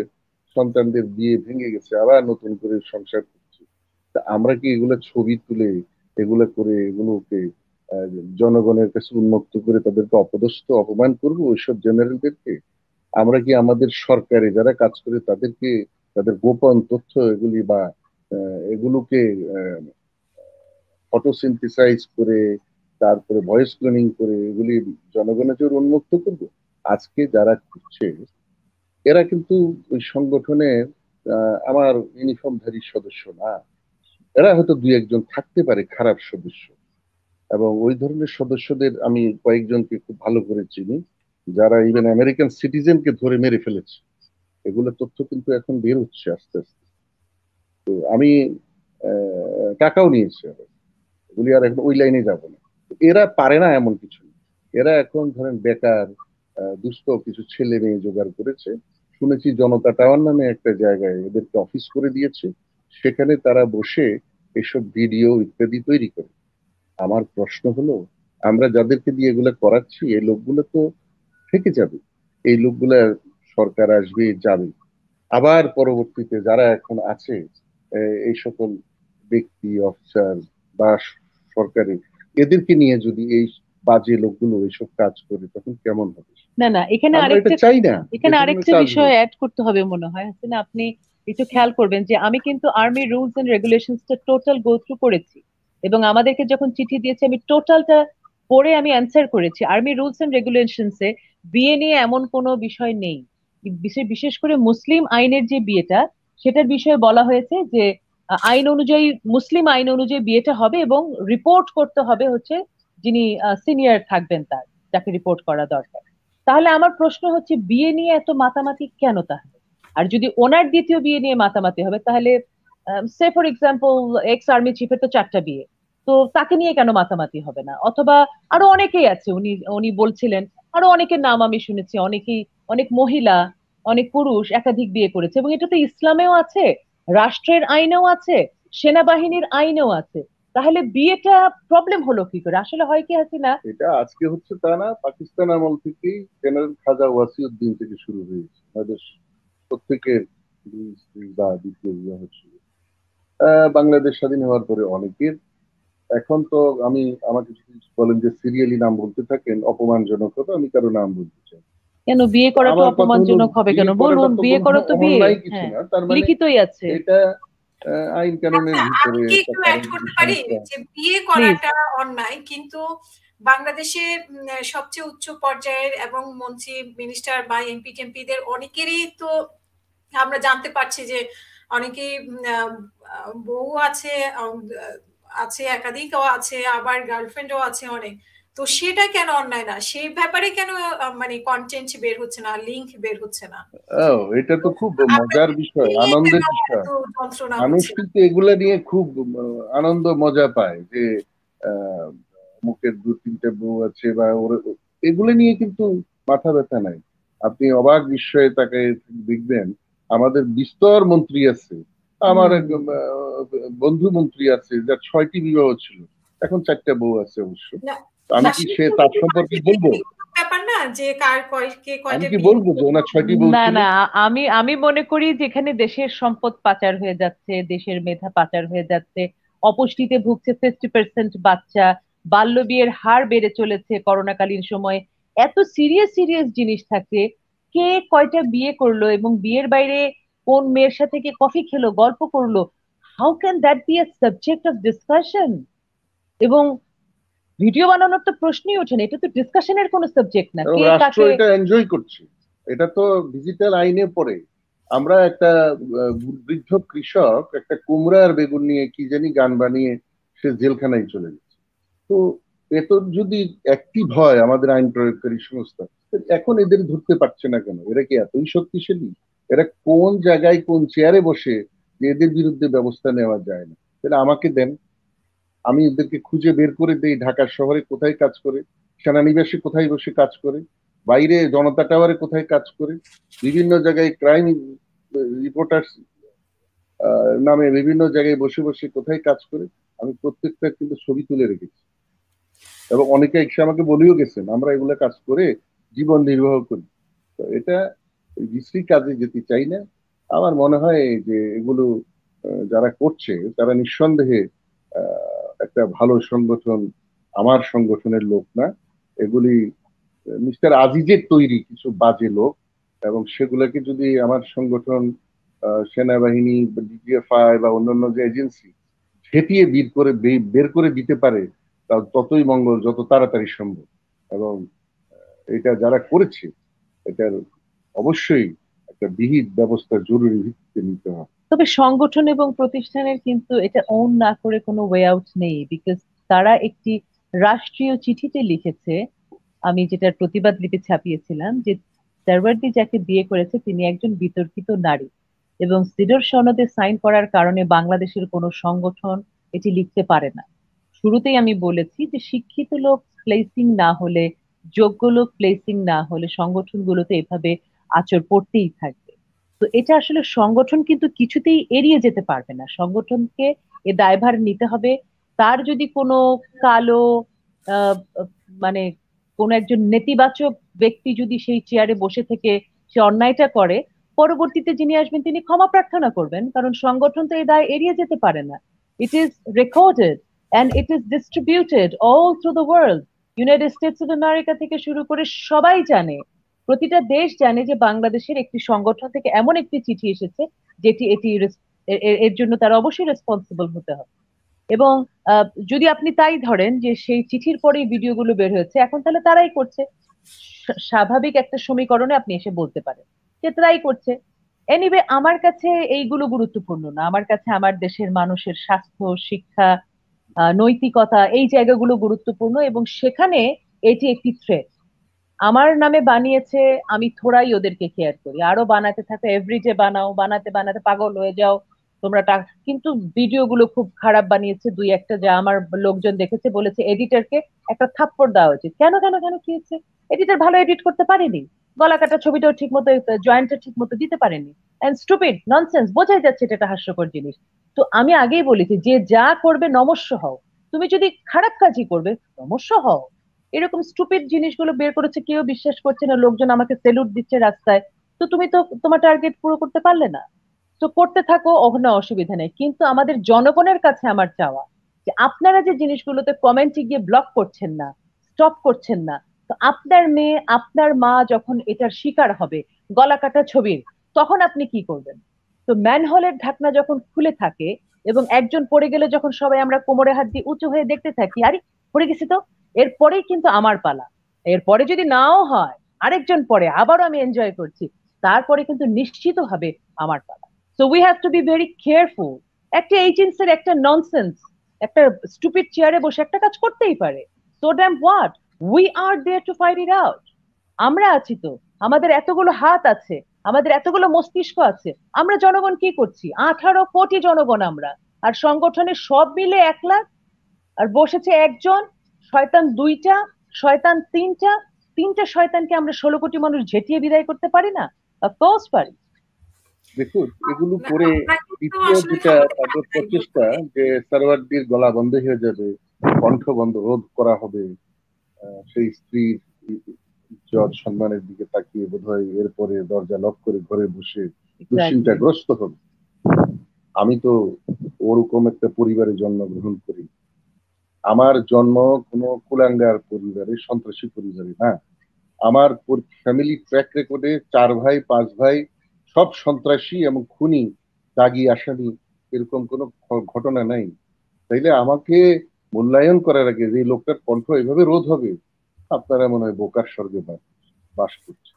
সন্তানদের বিয়ে ভেঙে গেছে, আবার নতুন করে সংসার করছে। তা আমরা কি এগুলো ছবি তুলে, এগুলো করে, এগুলোকে জনগণের কাছে উন্মুক্ত করে তাদেরকে অপদস্থ, অপমান করব, ওইসব জেনারেলদেরকে? আমরা কি আমাদের সরকারে যারা কাজ করে তাদেরকে, তাদের গোপন তথ্য এগুলি বা এগুলোকে ফটোসিনথেসাইজ করে, তারপরে ভয়েস ক্লোনিং করে এগুলি জনগণের জন্য উন্মুক্ত করব? আজকে যারা করছে, এরা কিন্তু ওই সংগঠনের আমার ইউনিফর্মধারী সদস্য না। এরা হয়তো দুই একজন থাকতে পারে খারাপ সদস্য। এবং ওই ধরনের সদস্যদের আমি কয়েকজনকে খুব ভালো করে চিনি, যারা ইভেন আমেরিকান সিটিজেনকে ধরে মেরে ফেলেছে। এগুলো তথ্য কিন্তু এখন বের হচ্ছে আস্তে আস্তে। তো আমি টাকাও নিয়েছি এগুলি আর এখন ওই লাইনে যাব না। এরা পারে না এমন কিছু এরা এখন ধরেন বেকার দুস্থ কিছু ছেলে মেয়ে জোগাড় করেছে। শুনেছি জনতা টাওয়ার নামে একটা জায়গায় এদেরকে অফিস করে দিয়েছে। সেখানে তারা বসে এসব ভিডিও ইত্যাদি তৈরি করে আমার প্রশ্ন হলো আমরা যাদেরকে দিয়ে এগুলো করাচ্ছি এই লোকগুলো তো থেকে যাবে। এই লোকগুলো সরকার আসবে যাবে। আবার পরবর্তীতে যারা এখন আছে এই সকল ব্যক্তি অফিসার বা সরকারি এদেরকে নিয়ে যদি এই বাজে লোকগুলো এইসব কাজ করে তখন কেমন হবে? না না এখানে আরেকটা চাই না। এখানে আরেকটা বিষয় অ্যাড করতে হবে মনে হয়। আপনি একটু খেয়াল করবেন যে আমি কিন্তু আর্মি রুলস এন্ড রেগুলেশনসটা টোটাল গো থ্রু করেছি। এবং আমাদেরকে যখন চিঠি দিয়েছে, আমি টোটালটা পড়ে আমি অ্যান্সার করেছি। আর্মি রুলস এন্ড রেগুলেশনসে বিয়ে নিয়ে এমন কোনো বিষয় নেই। বিশেষ করে মুসলিম আইনের যে বিয়েটা, সেটার বিষয়ে বলা হয়েছে যে, আইন অনুযায়ী, মুসলিম আইন অনুযায়ী বিয়েটা হবে এবং রিপোর্ট করতে হবে হচ্ছে যিনি সিনিয়র থাকবেন তার, যাকে রিপোর্ট করা দরকার। তাহলে আমার প্রশ্ন হচ্ছে, বিয়ে নিয়ে এত মাতামাতি কেন তাহলে? আর যদি ওনার দ্বিতীয় বিয়ে নিয়ে মাতামাতি হবে, তাহলে সে ফর এক্সাম্পল এক্স আর্মি চিফের তো চারটা বিয়ে। তো তাকে নিয়ে কেন মাতামাতি হবে না? অথবা আরও অনেকেই আছে, উনি উনি বলছিলেন, আরও অনেকের নাম আমি শুনেছি, অনেকেই, অনেক মহিলা, অনেক পুরুষ একাধিক বিয়ে করেছে, এবং এটা তো ইসলামেও আছে, রাষ্ট্রের আইনেও আছে, সেনাবাহিনীর আইনেও আছে। তাহলে বিয়েটা প্রবলেম হলো কি করে? আসলে হয় কি হাসিনা? এটা আজকে হচ্ছে তা না, পাকিস্তান আমল থেকেই জেনারেল খাজা ওয়াসিউদ্দিন থেকে শুরু হয়েছে। প্রত্যেকের দুই বা দ্বিতীয় বিবাহ ছিল বাংলাদেশ স্বাধীন হওয়ার পরে অনেকের। এখন তো আমি আমাকে যদি বলেন যে সিরিয়ালি নাম বলতে থাকেন অপমানজনক হবে আমি কারও নাম বলতে চাই কেন? বিয়ে করা তো অপমানজনক হবে কেন? বলুন বিয়ে করা তো বিয়ে। মানে লিখিতই আছে। এটা আইন কানুনের আচ্ছা, ভিতরে একটু অ্যাড করতে পারি যে বিয়ে করাটা অন্যায় কিন্তু বাংলাদেশে সবচেয়ে উচ্চ পর্যায়ের এবং মন্ত্রী মিনিস্টার বা এমপি টেমপিদের অনেকেরই তো আমরা জানতে পারছি যে অনেকেই বউ আছে আছে একাধিকও আছে আবার গার্লফ্রেন্ডও আছে অনেক। তো সেটা কেন অন্যায় না? সেই ব্যাপারে কেন মানে কন্টেন্ট বের হচ্ছে না লিংক বের হচ্ছে না? ও এটা তো খুব মজার বিষয় আনন্দের বিষয়। মানুষ কিন্তু এগুলা নিয়ে খুব আনন্দ মজা পায় যে মুখের দু তিনটে বউ আছে বা ওর এগুলো নিয়ে কিন্তু মাথা ব্যথা নাই। আপনি অবাক বিস্ময়ে তাকে দেখবেন আমাদের বিস্তর মন্ত্রী আছে আমার বন্ধু মন্ত্রী আছে যার ছয়টি বিবাহ ছিল এখন চারটা বউ আছে অবশ্য। আমি কি সে তার সম্পর্কে বলব? আমি কি বলব যে ওনার ছয়টি বউ না না আমি আমি মনে করি যেখানে দেশের সম্পদ পাচার হয়ে যাচ্ছে দেশের মেধা পাচার হয়ে যাচ্ছে অপুষ্টিতে ভুগছে ফিফটি পার্সেন্ট বাচ্চা বাল্য বিয়ের হার বেড়ে চলেছে করোনাকালীন সময় এত সিরিয়াস সিরিয়াস জিনিস থাকে কে কয়টা বিয়ে করল এবং বিয়ের বাইরে কোন মেয়ের সাথে কে কফি খেলো গল্প করল how can that be a subject of discussion এবং ভিডিও বানানোর তো প্রশ্নই ওঠে না এটা তো ডিসকাশনের কোনো সাবজেক্ট না। কে কাকে এটা এনজয় করছে। এটা তো ডিজিটাল আইনে পড়ে। আমরা একটা বৃদ্ধ কৃষক একটা কুমড়া আর বেগুন নিয়ে কি জানি গান বানিয়ে সে জেলখানায় চলে গেছে। তো এত যদি অ্যাক্টিভ হয় আমাদের আইন প্রয়োগকারী সংস্থা এখন এদের ধরতে পারছে না কেন? এরা কি এতই শক্তিশালী? এরা কোন জায়গায় কোন চেয়ারে বসে যে এদের বিরুদ্ধে ব্যবস্থা নেওয়া যায় না? সেটা আমাকে দেন। আমি এদেরকে খুঁজে বের করে দেই ঢাকার শহরে কোথায় কাজ করে, সেনানিবাসে কোথায় বসে কাজ করে, বাইরে জনতা টাওয়ারে কোথায় কাজ করে, বিভিন্ন জায়গায় ক্রাইম রিপোর্টার নামে বিভিন্ন জায়গায় বসে বসে কোথায় কাজ করে, আমি প্রত্যেকটা কিন্তু ছবি তুলে রেখেছি। এবং অনেকে এসে আমাকে বলেও গেছেন, আমরা এগুলো কাজ করে জীবন নির্বাহ করি। তো এটা বিশ্রী কাজে যেতে চাই না, আমার মনে হয় যে এগুলো যারা করছে, তারা নিঃসন্দেহে একটা ভালো সংগঠন, আমার সংগঠনের লোক না। এগুলি, মিস্টার আজিজের তৈরি কিছু বাজে লোক এবং সেগুলোকে যদি আমার সংগঠন সেনাবাহিনী, ডিজিএফআই বা অন্যান্য যে এজেন্সি ঝেঁটিয়ে বের করে বের করে দিতে পারে ততই মঙ্গল, যত তাড়াতাড়ি সম্ভব। এবং এটা যারা করেছে, এটার অবশ্যই একটা বিহিত ব্যবস্থা জরুরি ভিত্তিতে নিতে হবে। তবে সংগঠন এবং প্রতিষ্ঠানের কিন্তু এটা ওন না করে কোনো ওয়ে আউট নেই বিকজ তারা একটি রাষ্ট্রীয় চিঠিতে লিখেছে, আমি যেটার প্রতিবাদ লিপি ছাপিয়েছিলাম, যে সার্ভারদি যাকে বিয়ে করেছে তিনি একজন বিতর্কিত নারী এবং সিডর সনদে সাইন করার কারণে বাংলাদেশের কোনো সংগঠন এটি লিখতে পারে না। শুরুতেই আমি বলেছি যে শিক্ষিত লোক প্লেসিং না হলে যোগ্য লোক প্লেসিং না হলে সংগঠনগুলোতে এভাবে আচর পড়তেই থাকবে। তো এটা আসলে সংগঠন কিন্তু কিছুতেই এড়িয়ে যেতে পারবে না। সংগঠনকে এ দায়ভার নিতে হবে। তার যদি কোনো কালো মানে কোনো একজন নেতিবাচক ব্যক্তি যদি সেই চেয়ারে বসে থেকে সে অন্যায়টা করে, পরবর্তীতে যিনি আসবেন তিনি ক্ষমা প্রার্থনা করবেন, কারণ সংগঠন তো এই দায় এড়িয়ে যেতে পারে না। It is recorded and it is distributed all through the world United States of America থেকে শুরু করে সবাই জানে, প্রতিটা দেশ জানে যে বাংলাদেশের একটি সংগঠন থেকে এমন একটি চিঠি এসেছে, যেটি এটি এর জন্য তারা অবশ্যই রেসপন্সিবল হতে হবে। এবং যদি আপনি তাই ধরেন যে সেই চিঠির পরেই ভিডিওগুলো বের হয়েছে, এখন তাহলে তারাই করছে। স্বাভাবিক একটা সমীকরণে আপনি এসে বলতে পারেন যে তারাই করছে। এনিওয়ে আমার কাছে এইগুলো গুরুত্বপূর্ণ না। আমার কাছে আমার দেশের মানুষের স্বাস্থ্য, শিক্ষা নৈতিকতা, এই জায়গাগুলো গুরুত্বপূর্ণ এবং সেখানে এটি একটি থ্রেড আমার নামে বানিয়েছে, আমি থোড়াই ওদেরকে কেয়ার করি। আরও বানাতে থাকো এভরিডে বানাও, বানাতে বানাতে পাগল হয়ে যাও, তোমরা কিন্তু ভিডিও গুলো খুব খারাপ বানিয়েছে দুই একটা যা আমার লোকজন দেখেছে, বলেছে এডিটরকে একটা থাপ্পড় দেওয়া উচিত। কেন কেন কেন, কি হচ্ছে এডিটর ভালো এডিট করতে পারেনি। গলা কাটা ছবিটাও ঠিক মতো জয়েন্টটা ঠিক মতো দিতে পারেনি। অ্যান্ড স্টুপিড ননসেন্স বোঝাই যাচ্ছে এটা একটা হাস্যকর জিনিস। তো আমি আগেই বলেছি যে যা করবে নমস্য হও। তুমি যদি খারাপ কাজই করবে, নমস্য হও। এরকম স্টুপিড জিনিসগুলো বের করেছে, কেউ বিশ্বাস করছে না, লোকজন আমাকে সেলুট দিচ্ছে রাস্তায়। তো তুমি তো তোমার টার্গেট পুরো করতে পারলে না। তো করতে থাকো ওখানে অসুবিধা নেই। কিন্তু আমাদের জনগণের কাছে আমার চাওয়া যে আপনারা যে জিনিসগুলোতে কমেন্টে গিয়ে ব্লক করছেন না স্টপ করছেন না, তো আপনার মেয়ে, আপনার মা যখন এটার শিকার হবে, গলা কাটা ছবির, তখন আপনি কি করবেন? তো ম্যানহলের ঢাকনা যখন খুলে থাকে এবং একজন পড়ে গেলে যখন সবাই আমরা কোমরে হাত দিয়ে উঁচু হয়ে দেখতে থাকি, আরে, পড়ে গেছি তো? এরপরেই কিন্তু আমার পালা। এরপরে যদি নাও হয়, আরেকজন পরে আবারও আমি এনজয় করছি। তারপরে কিন্তু নিশ্চিত হবে আমার পালা। So we have to be very careful একটা এজেন্সির একটা ননসেন্স একটা স্টুপিড চেয়ারে বসে একটা কাজ করতেই পারে। So damn what we are there to fight it out আমরা আছি তো। আমাদের এতগুলো হাত আছে। আমাদের এতগুলো মস্তিষ্ক আছে আমরা জনগণ কি করছি? আঠারো কোটি জনগণ আমরা আর সংগঠনে সব মিলে এক লাখ আর বসেছে একজন শয়তান দুইটা শয়তান তিনটা তিনটা শয়তানকে আমরা ষোলো কোটি মানুষ ঝেঁটিয়ে বিদায় করতে পারি না? অফকোর্স পারি। দেখুন এগুলো করে দ্বিতীয় যেটা তাদের প্রচেষ্টা যে সারওয়ারদির গলা বন্ধ হয়ে যাবে কণ্ঠ বন্ধ রোধ করা হবে সেই স্ত্রীর ইজ্জত সম্মানের দিকে তাকিয়ে বোধ হয় এরপরে দরজা লক করে ঘরে বসে দুশ্চিন্তাগ্রস্ত হবে আমি তো ওরকম একটা পরিবারে জন্মগ্রহণ করি। আমার জন্ম কোনো কুলাঙ্গার পরিবারে সন্ত্রাসী পরিবারে না। আমার ফ্যামিলি ট্র্যাক রেকর্ডে চার ভাই পাঁচ ভাই সব সন্ত্রাসী এবং খুনি দাগি আসামি এরকম কোনো ঘটনা নাই। তাইলে আমাকে মূল্যায়ন করার আগে যে লোকটার কণ্ঠ এভাবে রোধ হবে আপনারা মনে হয় বোকার স্বর্গে বাস করছে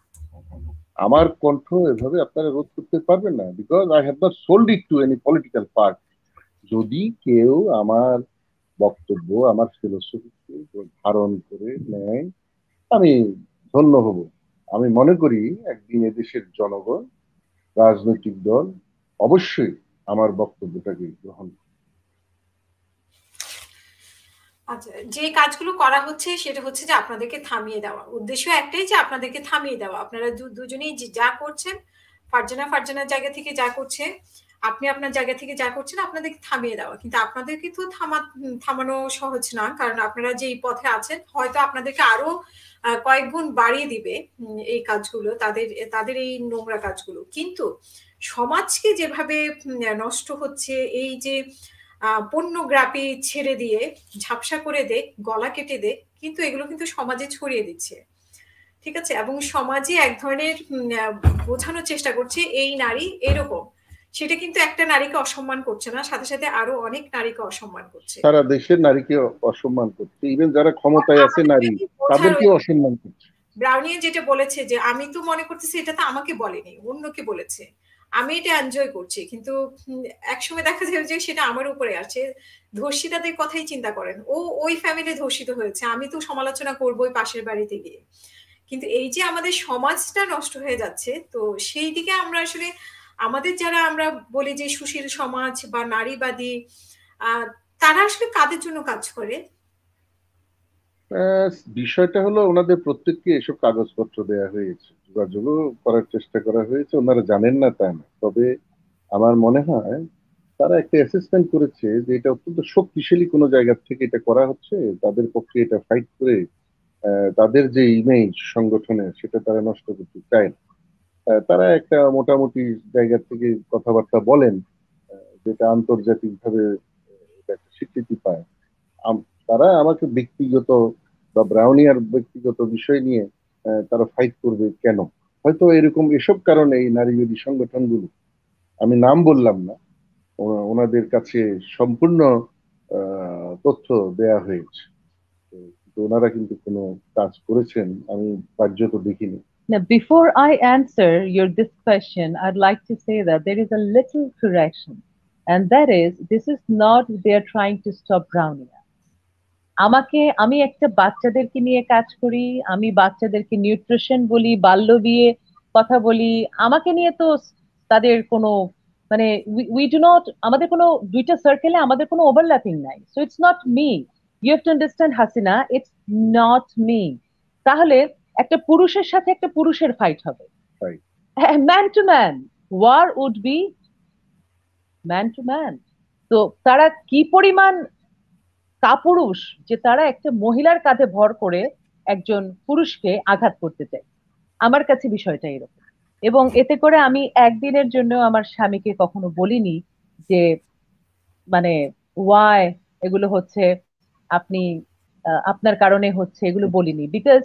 আমার কণ্ঠ এভাবে আপনারা রোধ করতে পারবেন না because I have not sold it to any political part যদি কেউ আমার বক্তব্য, আমার ফিলোসফিকে ধারণ করে নেয়, আমি ধন্য হব। আমি মনে করি একদিন এদেশের জনগণ, রাজনৈতিক দল, অবশ্যই আমার বক্তব্যটাকে গ্রহণ আচ্ছা যে কাজগুলো করা হচ্ছে সেটা হচ্ছে যে আপনাদেরকে থামিয়ে দেওয়া। উদ্দেশ্য একটাই যে আপনাদেরকে থামিয়ে দেওয়া। আপনারা দুজনেই যা করছেন, ফারজানা ফারজানার জায়গা থেকে যা করছে, আপনি আপনার জায়গা থেকে যা করছেন আপনাদেরকে থামিয়ে দেওয়া। কিন্তু আপনাদেরকে তো থামা, থামানো সহজ না, কারণ আপনারা যে পথে আছেন, হয়তো আপনাদেরকে আরও কয়েক গুণ বাড়িয়ে দিবে এই কাজগুলো, তাদের তাদের এই নোংরা কাজগুলো। কিন্তু সমাজকে যেভাবে নষ্ট হচ্ছে, এই যে পণ্যগ্রাফি ছেড়ে দিয়ে ঝাপসা করে দে গলা কেটে দে কিন্তু এগুলো কিন্তু সমাজে ছড়িয়ে দিচ্ছে। ঠিক আছে? এবং সমাজে এক ধরনের বোঝানোর চেষ্টা করছে এই নারী এরকম। সেটা কিন্তু একটা নারীকে অসম্মান করছে না সাথে সাথে আরও অনেক নারীকে অসম্মান করছে। সারা দেশের নারীকে অসম্মান করছে। ইভেন যারা ক্ষমতায় আছে নারী তাদেরকে অসম্মান করছে। ব্রাউনিয়া যেটা বলেছে যে আমি তো মনে করতেছি এটা তো আমাকে বলেনি অন্যকে বলেছে। আমি এটা এনজয় করছি, কিন্তু একসময় দেখা যায় যে সেটা আমার উপরে আছে। ধর্ষিতাদের কথাই চিন্তা করেন। ও, ওই ফ্যামিলি ধর্ষিত হয়েছে, আমি তো সমালোচনা করবোই পাশের বাড়িতে গিয়ে। কিন্তু এই যে আমাদের সমাজটা নষ্ট হয়ে যাচ্ছে, তো সেই দিকে আমরা আসলে, আমাদের যারা আমরা বলি যে সুশীল সমাজ বা নারীবাদী তারা আসলে কাদের জন্য কাজ করে? বিষয়টা হলো ওনাদের প্রত্যেককে এসব কাগজপত্র দেয়া হয়েছে। যোগাযোগও করার চেষ্টা করা হয়েছে, ওনারা জানেন না তা না। তবে আমার মনে হয় তারা একটা অ্যাসেসমেন্ট করেছে যে এটা অত্যন্ত শক্তিশালী কোনো জায়গা থেকে এটা করা হচ্ছে, তাদের পক্ষে এটা ফাইট করে তাদের যে ইমেজ সংগঠনে সেটা তারা নষ্ট করতে চায় না। তারা একটা মোটামুটি জায়গা থেকে কথাবার্তা বলেন যেটা আন্তর্জাতিকভাবে স্বীকৃতি পায়। তারা আমাকে ব্যক্তিগত বা ব্রাউনিয়ার ব্যক্তিগত বিষয় নিয়ে তারা ফাইট করবে কেন হয়তো এরকম এসব কারণে এই নারীবাদী সংগঠনগুলো আমি নাম বললাম না ওনাদের কাছে সম্পূর্ণ তথ্য দেয়া হয়েছে তো ওনারা কিন্তু কোনো কাজ করেছেন আমি কার্যত দেখিনি Now, before I answer your this question, I'd like to say that there is a little correction, and that is, this is not they are trying to stop Brownia. আমাকে আমি একটা বাচ্চাদেরকে নিয়ে কাজ করি আমি বাচ্চাদেরকে নিউট্রিশন বলি বাল্য বিয়ে কথা বলি। আমাকে নিয়ে তো তাদের কোনো মানে উই ডু নট আমাদের কোনো দুইটা সার্কেলে আমাদের কোনো ওভারল্যাপিং নাই। So it's not me you have to understand Hasina it's not me তাহলে একটা পুরুষের সাথে একটা পুরুষের ফাইট হবে। Man to man war would be man to man তো তারা কি পরিমাণ কাপুরুষ, যে তারা একটা মহিলার কাঁধে ভর করে একজন পুরুষকে আঘাত করতে চায়। আমার কাছে বিষয়টা এরকম। এবং এতে করে আমি একদিনের জন্য আমার স্বামীকে কখনো বলিনি যে মানে ওয়াই, এগুলো হচ্ছে, আপনি আপনার কারণে হচ্ছে, এগুলো বলিনি। বিকজ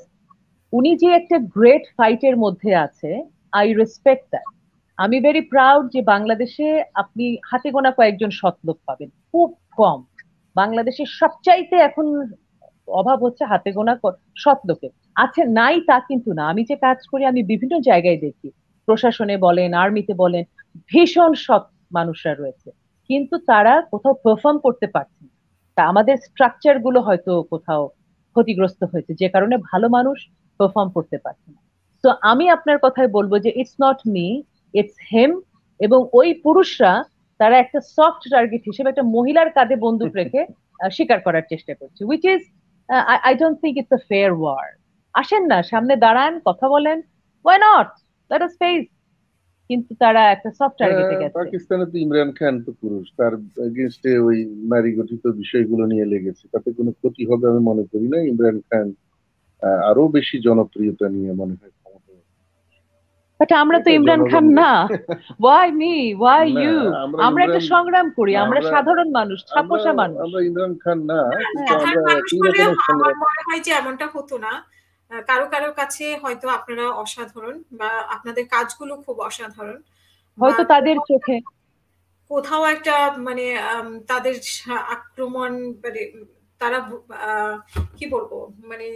উনি যে একটা গ্রেট ফাইটের মধ্যে আছে আই রেসপেক্ট দ্যাট আমি ভেরি প্রাউড যে বাংলাদেশে আপনি হাতে গোনা কয়েকজন সৎ লোক পাবেন, খুব কম। বাংলাদেশের সবচাইতে এখন অভাব হচ্ছে হাতে গোনা সৎ লোকের আছে নাই তা কিন্তু না। আমি যে কাজ করি, আমি বিভিন্ন জায়গায় দেখি। প্রশাসনে বলেন, আর্মিতে বলেন, ভীষণ সৎ মানুষরা রয়েছে। কিন্তু তারা কোথাও পারফর্ম করতে পারছে তা আমাদের স্ট্রাকচারগুলো হয়তো কোথাও ক্ষতিগ্রস্ত হয়েছে। যে কারণে ভালো মানুষ পারফর্ম করতে পারছে না। তো আমি আপনার কথায় বলব যে it's not me it's them এবং ওই পুরুষরা তারা একটা সফট টার্গেট হিসেবে একটা মহিলার কাঁধে বন্দুক রেখে স্বীকার করার চেষ্টা করছে which is I don't think it's a fair war আসেন না সামনে দাঁড়ান কথা বলেন why not that is face কিন্তু তারা একটা সফট টার্গেটে গেছে। পাকিস্তানে তো ইমরান খান তো পুরুষ তার এগেনস্টে ওই নারী গঠিত বিষয়গুলো নিয়ে লেগেছে তাতে কোনো ক্ষতি হবে আমি মনে করি না ইমরান খান আরও বেশি জনপ্রিয়তা নিয়ে মনে হয়। বাট আমরা তো ইমরান খান না। ওয়াই মি ওয়াই ইউ আমরা একটা সংগ্রাম করি আমরা সাধারণ মানুষ ছাপোষা মানুষ। আমরা ইমরান খান না মনে হয় যে এমনটা হতো না। কারও কারও কাছে হয়তো আপনারা অসাধারণ বা আপনাদের কাজগুলো খুব অসাধারণ হয়তো তাদের চোখে। কোথাও একটা মানে তাদের আক্রমণ মানে তারা কি বলব মানে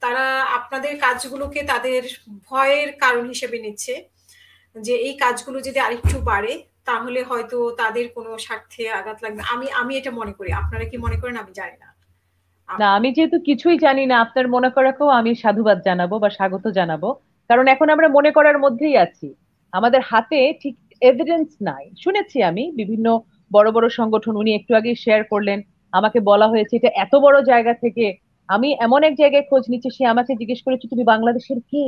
তারা আপনাদের কাজগুলোকে তাদের ভয়ের কারণ হিসেবে নিচ্ছে। যে এই কাজগুলো যদি আরেকটু বাড়ে, তাহলে হয়তো তাদের কোনো স্বার্থে আঘাত লাগবে। আমি আমি এটা মনে করি। আপনারা কি মনে করেন? আমি জানি না। না, আমি যেহেতু কিছুই জানি না, আপনার মনে করাকেও আমি সাধুবাদ জানাব বা স্বাগত জানাব। কারণ এখন আমরা মনে করার মধ্যেই আছি। আমাদের হাতে ঠিক এভিডেন্স নাই। শুনেছি আমি বিভিন্ন বড় বড় সংগঠন, উনি একটু আগে শেয়ার করলেন। আমাকে বলা হয়েছে, এটা এত বড় জায়গা থেকে আমি এমন এক জায়গায় খোঁজ নিচ্ছি, সে আমাকে জিজ্ঞেস করেছে, তুমি বাংলাদেশের কে?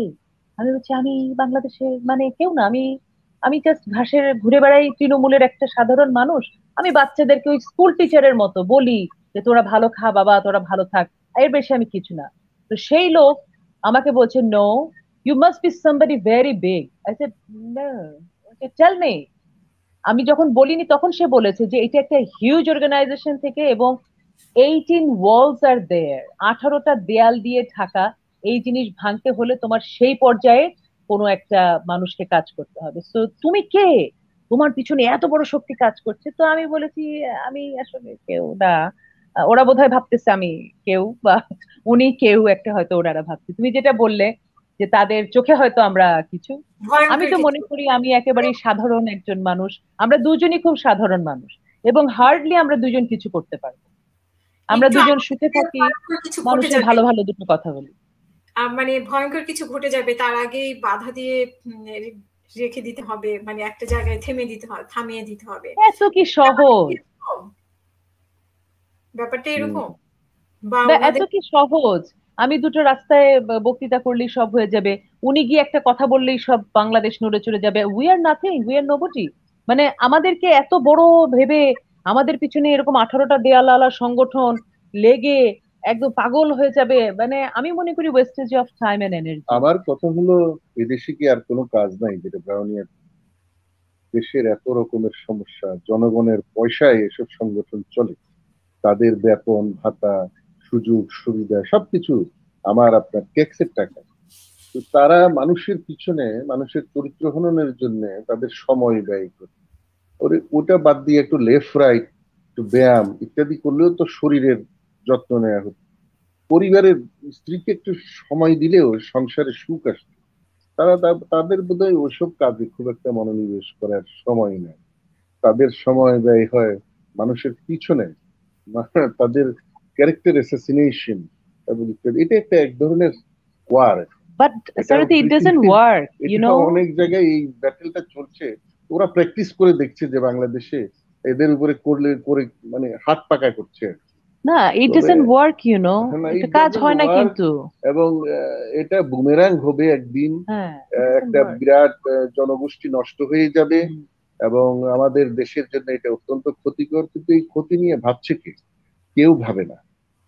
আমি বলছি, আমি বাংলাদেশের মানে কেউ না, আমি আমি জাস্ট ঘাসের ঘুরে বেড়াই তৃণমূলের একটা সাধারণ মানুষ। আমি বাচ্চাদেরকে ওই স্কুল টিচারের মতো বলি যে, তোরা ভালো খা বাবা, তোরা ভালো থাক। এর বেশি আমি কিছু না। তো সেই লোক আমাকে বলছে no you must be somebody very big I said tell me আমি যখন বলিনি, তখন সে বলেছে যে, এটা একটা হিউজ অর্গানাইজেশন থেকে এবং এইটিন ওয়ালস আর দেয়ার আঠারোটা দেয়াল দিয়ে ঢাকা এই জিনিস ভাঙতে হলে তোমার সেই পর্যায়ে কোনো একটা মানুষকে কাজ করতে হবে। তো তুমি কে? তোমার পিছনে এত বড় শক্তি কাজ করছে। তো আমি বলেছি আমি আসলে কেউ না। ওরা বোধহয় ভাবতেছে আমি কেউ বা উনি কেউ একটা হয়তো ওনারা ভাবছে। তুমি যেটা বললে যে তাদের চোখে হয়তো আমরা কিছু। আমি তো মনে করি আমি একেবারেই সাধারণ একজন মানুষ। আমরা দুজনই খুব সাধারণ মানুষ এবং হার্ডলি আমরা দুজন কিছু করতে পারব। আমরা দুজন সুখে থাকি মানুষের ভালো ভালো দুটো কথা বলি। মানে ভয়ঙ্কর কিছু ঘটে যাবে তার আগেই বাধা দিয়ে রেখে দিতে হবে মানে একটা জায়গায় থেমে দিতে হবে থামিয়ে দিতে হবে। এত কি সহজ? ব্যাপারটা এরকম? এত কি সহজ? আমি দুটো রাস্তায় বক্তৃতা করলেই সব হয়ে যাবে। উনি গিয়ে একটা কথা বললেই সব বাংলাদেশ নড়ে চড়ে যাবে। We are nothing we are nobody মানে আমাদেরকে এত বড় ভেবে আমাদের পিছনে এরকম আঠারোটা দেয়ালালা সংগঠন লেগে একদম পাগল হয়ে যাবে। মানে আমি মনে করি wastage of time and energy আমার কথা হলো এদেশে কি আর কোনো কাজ নাই যেটা ব্রাউনিয়ার দেশের এত রকমের সমস্যা, জনগণের পয়সায় এসব সংগঠন চলে। তাদের বেতন, ভাতা, সুযোগ, সুবিধা, সবকিছু আমার আপনার ট্যাক্সের টাকা। তো তারা মানুষের পিছনে, মানুষের চরিত্র হননের জন্য তাদের সময় ব্যয় করে। ওটা বাদ দিয়ে একটু লেফট রাইট একটু ব্যায়াম ইত্যাদি করলেও তো শরীরের যত্ন নেওয়া হতো পরিবারের স্ত্রীকে একটু সময় দিলেও সংসারে সুখ আসতো তারা তাদের বোধহয় ওসব কাজে খুব একটা মনোনিবেশ করার সময় নেয় তাদের সময় ব্যয় হয় মানুষের পিছনে। তাদের ক্যারেক্টার অ্যাসাসিনেশন এবং এটা একটা এক ধরনের war but Sarathi it doesn't work you know অনেক জায়গায় এই ব্যাটেলটা চলছে। ওরা প্র্যাকটিস করে দেখছে যে বাংলাদেশে এদের উপরে করলে করে মানে হাত পাকা করছে। না it doesn't work you know এটা কাজ হয় না কিন্তু। এবং এটা বুমেরাং হবে একদিন। একটা বিরাট জনগোষ্ঠী নষ্ট হয়ে যাবে। এবং আমাদের দেশের জন্য এটা অত্যন্ত ক্ষতিকর। কিন্তু এই ক্ষতি নিয়ে ভাবছে কে? কেউ ভাবে না।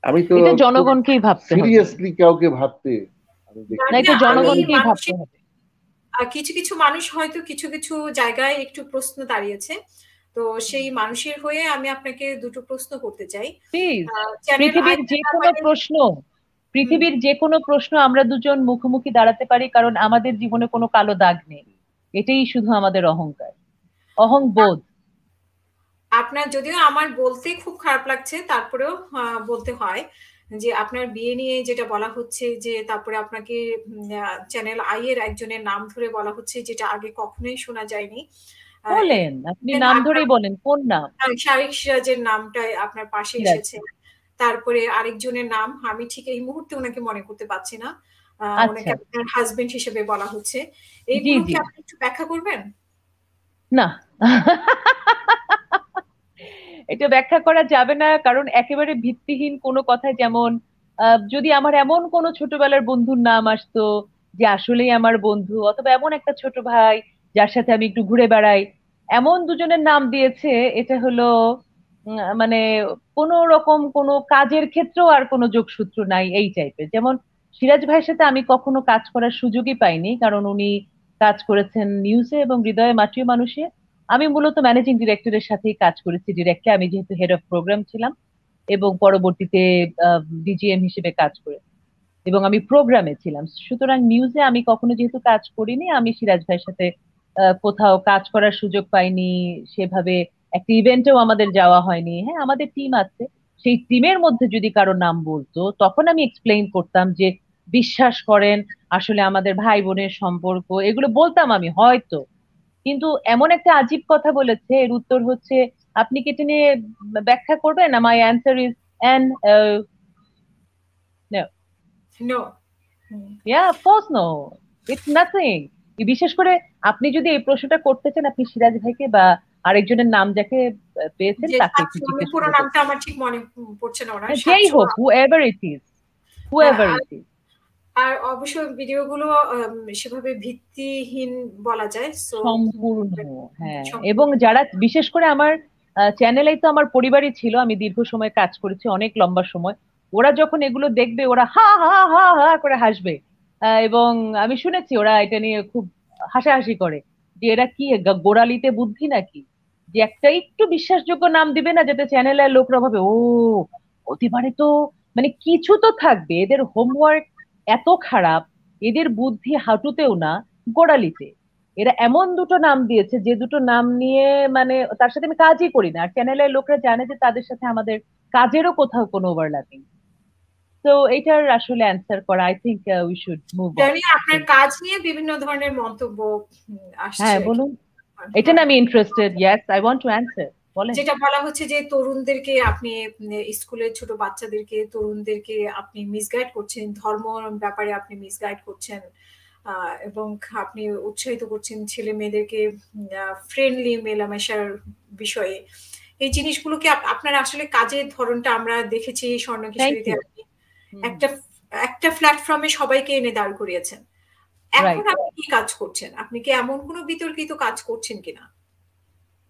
আমি তো এটা জনগণকেই ভাবতে সিরিয়াসলি কাউকে ভাবতে না। এটা জনগণকেই ভাবতে হবে। কিছু কিছু মানুষ হয়তো কিছু কিছু জায়গায় একটু প্রশ্ন দাঁড়িয়েছে। তো সেই মানুষের হয়ে আমি আপনাকে দুটো প্রশ্ন করতে চাই। পৃথিবীর যে কোনো প্রশ্ন পৃথিবীর যে কোনো প্রশ্ন আমরা দুজন মুখোমুখি দাঁড়াতে পারি কারণ আমাদের জীবনে কোনো কালো দাগ নেই। এটাই শুধু আমাদের অহংকার। অহংবোধ আপনার যদিও আমার বলতে খুব খারাপ লাগছে তারপরেও বলতে হয়। যে আপনার বিয়ে নিয়ে যেটা বলা হচ্ছে যে তারপরে আপনাকে চ্যানেল আই এর একজনের নাম ধরে বলা হচ্ছে যেটা আগে কখনোই শোনা যায়নি। বলেন আপনি নাম ধরেই বলেন কোন নাম? শারিক সিরাজের নামটাই আপনার পাশে এসেছে। তারপরে আরেকজনের নাম আমি ঠিক এই মুহূর্তে ওনাকে মনে করতে পারছি না। ওনাকে আচ্ছা। আপনার হাজবেন্ড হিসেবে বলা হচ্ছে। এইগুলো কি আপনি একটু ব্যাখ্যা করবেন? না। এটা ব্যাখ্যা করা যাবে না, কারণ একেবারে ভিত্তিহীন কোনো কথা যেমন যদি আমার এমন কোনো ছোটবেলার বন্ধুর নাম আসতো যে আসলেই আমার বন্ধু, অথবা এমন একটা ছোট ভাই যার সাথে আমি একটু ঘুরে বেড়াই, এমন দুজনের নাম দিয়েছে, এটা হলো মানে কোন রকম কোনো কাজের ক্ষেত্রেও আর কোনো যোগসূত্র নাই এই টাইপের যেমন সিরাজ ভাইয়ের সাথে আমি কখনো কাজ করার সুযোগই পাইনি, কারণ উনি কাজ করেছেন নিউজে এবং হৃদয়ে মাটিও মানুষে। আমি মূলত ম্যানেজিং ডিরেক্টরের সাথেই কাজ করেছি ডিরেক্টলি আমি যেহেতু হেড অফ প্রোগ্রাম ছিলাম এবং পরবর্তীতে ডিজিএম হিসেবে কাজ করে। এবং আমি প্রোগ্রামে ছিলাম। সুতরাং নিউজে আমি কখনো যেহেতু কাজ করিনি, আমি সিরাজ ভাইয়ের সাথে কোথাও কাজ করার সুযোগ পাইনি, সেভাবে একটা ইভেন্টেও আমাদের যাওয়া হয়নি। হ্যাঁ আমাদের টিম আছে। সেই টিমের মধ্যে যদি কারও নাম বলতো, তখন আমি এক্সপ্লেইন করতাম যে, বিশ্বাস করেন, আসলে আমাদের ভাই বোনের সম্পর্ক, এগুলো বলতাম আমি হয়তো। কিন্তু এমন একটা আজীব কথা বলেছে এর উত্তর হচ্ছে আপনি কি এটা নিয়ে ব্যাখ্যা করবেন? My answer is an no yeah of course no it's nothing বিশেষ করে আপনি যদি এই প্রশ্নটা করতে চান আপনি সিরাজ ভাইকে বা আরেকজনের নাম যাকে পেয়েছেন তাকে পুরো নামটা আমার ঠিক মনে পড়ছে না যেই হোক whoever it is whoever it is আর অবশ্য ভিডিওগুলো সেভাবে ভিত্তিহীন বলা যায় সম্পূর্ণ হ্যাঁ। এবং যারা বিশেষ করে আমার চ্যানেলেই তো আমার পরিবারই ছিল আমি দীর্ঘ সময় কাজ করেছি অনেক লম্বা সময় ওরা যখন এগুলো দেখবে ওরা হা হা হা হা করে হাসবে। এবং আমি শুনেছি ওরা এটা নিয়ে খুব হাসাহাসি করে যে এরা কি গোড়ালিতে বুদ্ধি নাকি? যে একটা একটু বিশ্বাসযোগ্য নাম দিবে না যাতে চ্যানেলের লোকরা ভাবে ও হতে পারে তো মানে কিছু তো থাকবে এদের হোমওয়ার্ক এত খারাপ এদের বুদ্ধি হাঁটুতেও না গোড়ালিতে। এরা এমন দুটো নাম দিয়েছে যে দুটো নাম নিয়ে মানে তার সাথে আমি কাজই করি না। আর চ্যানেলের লোকরা জানে যে তাদের সাথে আমাদের কাজেরও কোথাও কোনো ওভারল্যাপিং তো এটার আসলে অ্যান্সার করা I think we should move আপনার কাজ নিয়ে বিভিন্ন ধরনের মন্তব্য আসছে। হ্যাঁ বলুন। এটা না আমি interested yes I want to answer যেটা বলা হচ্ছে যে তরুণদেরকে আপনি স্কুলের ছোট বাচ্চাদেরকে তরুণদেরকে আপনি মিসগাইড করছেন ধর্ম ব্যাপারে আপনি মিসগাইড করছেন এবং আপনি উৎসাহিত করছেন ছেলে মেয়েদেরকে ফ্রেন্ডলি মেলামেশার বিষয়ে। এই জিনিসগুলোকে আপনার আসলে কাজের ধরনটা আমরা দেখেছি স্বর্ণকিশোরীতে একটা একটা প্ল্যাটফর্মে সবাইকে এনে দাঁড় করিয়েছেন। এখন আপনি কি কাজ করছেন? আপনি কি এমন কোনো বিতর্কিত কাজ করছেন কিনা?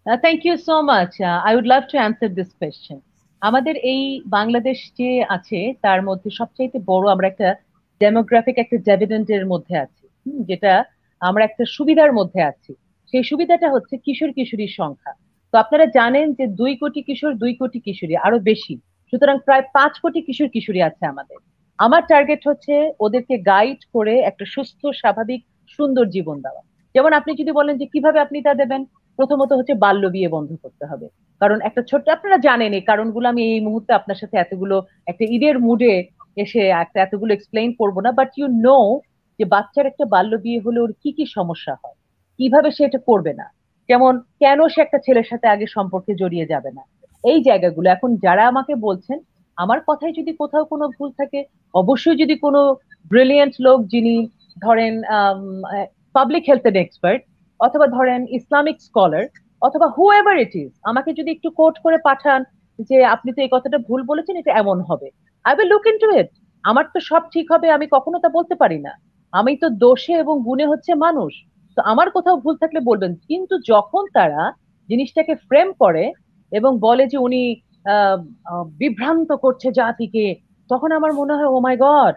Thank you so much I would love to answer this question আমাদের এই বাংলাদেশ যে আছে, তার মধ্যে সবচাইতে বড় আমরা একটা ডেমোগ্রাফিক একটা ডেভিডেন্টের মধ্যে আছি। যেটা আমরা একটা সুবিধার মধ্যে আছি। সেই সুবিধাটা হচ্ছে কিশোর, কিশোরীর সংখ্যা। তো আপনারা জানেন যে দুই কোটি কিশোর, দুই কোটি কিশোরী, আরও বেশি। সুতরাং প্রায় পাঁচ কোটি কিশোর, কিশোরী আছে আমাদের। আমার টার্গেট হচ্ছে ওদেরকে গাইড করে একটা সুস্থ, স্বাভাবিক, সুন্দর জীবন দেওয়া। যেমন আপনি যদি বলেন যে কীভাবে আপনি তা দেবেন? প্রথমত হচ্ছে বাল্য বিয়ে বন্ধ করতে হবে। কারণ একটা ছোট্ট, আপনারা জানেন এই কারণগুলো, আমি এই মুহূর্তে আপনার সাথে এতগুলো, একটা ঈদের মুডে এসে একটা এতগুলো এক্সপ্লেইন করব না বাট ইউ নো যে বাচ্চার একটা বাল্য বিয়ে হলে ওর কি কি সমস্যা হয়, কীভাবে সে এটা করবে না যেমন কেন সে একটা ছেলের সাথে আগে সম্পর্কে জড়িয়ে যাবে না। এই জায়গাগুলো, এখন যারা আমাকে বলছেন, আমার কথায় যদি কোথাও কোনো ভুল থাকে, অবশ্যই যদি কোনো ব্রিলিয়েন্ট লোক যিনি ধরেন পাবলিক হেলথের এক্সপার্ট অথবা ধরেন ইসলামিক স্কলার, অথবা হু এভার ইট ইজ আমাকে যদি একটু কোট করে পাঠান যে আপনি তো এই কথাটা ভুল বলেছেন, এটা এমন হবে। I will look into it আমার তো সব ঠিক হবে, আমি কখনো তা বলতে পারি না। আমি তো দোষে এবং গুণে হচ্ছে মানুষ। তো আমার কোথাও ভুল থাকলে বলবেন। কিন্তু যখন তারা জিনিসটাকে ফ্রেম করে এবং বলে যে উনি বিভ্রান্ত করছে জাতিকে, তখন আমার মনে হয় ও my god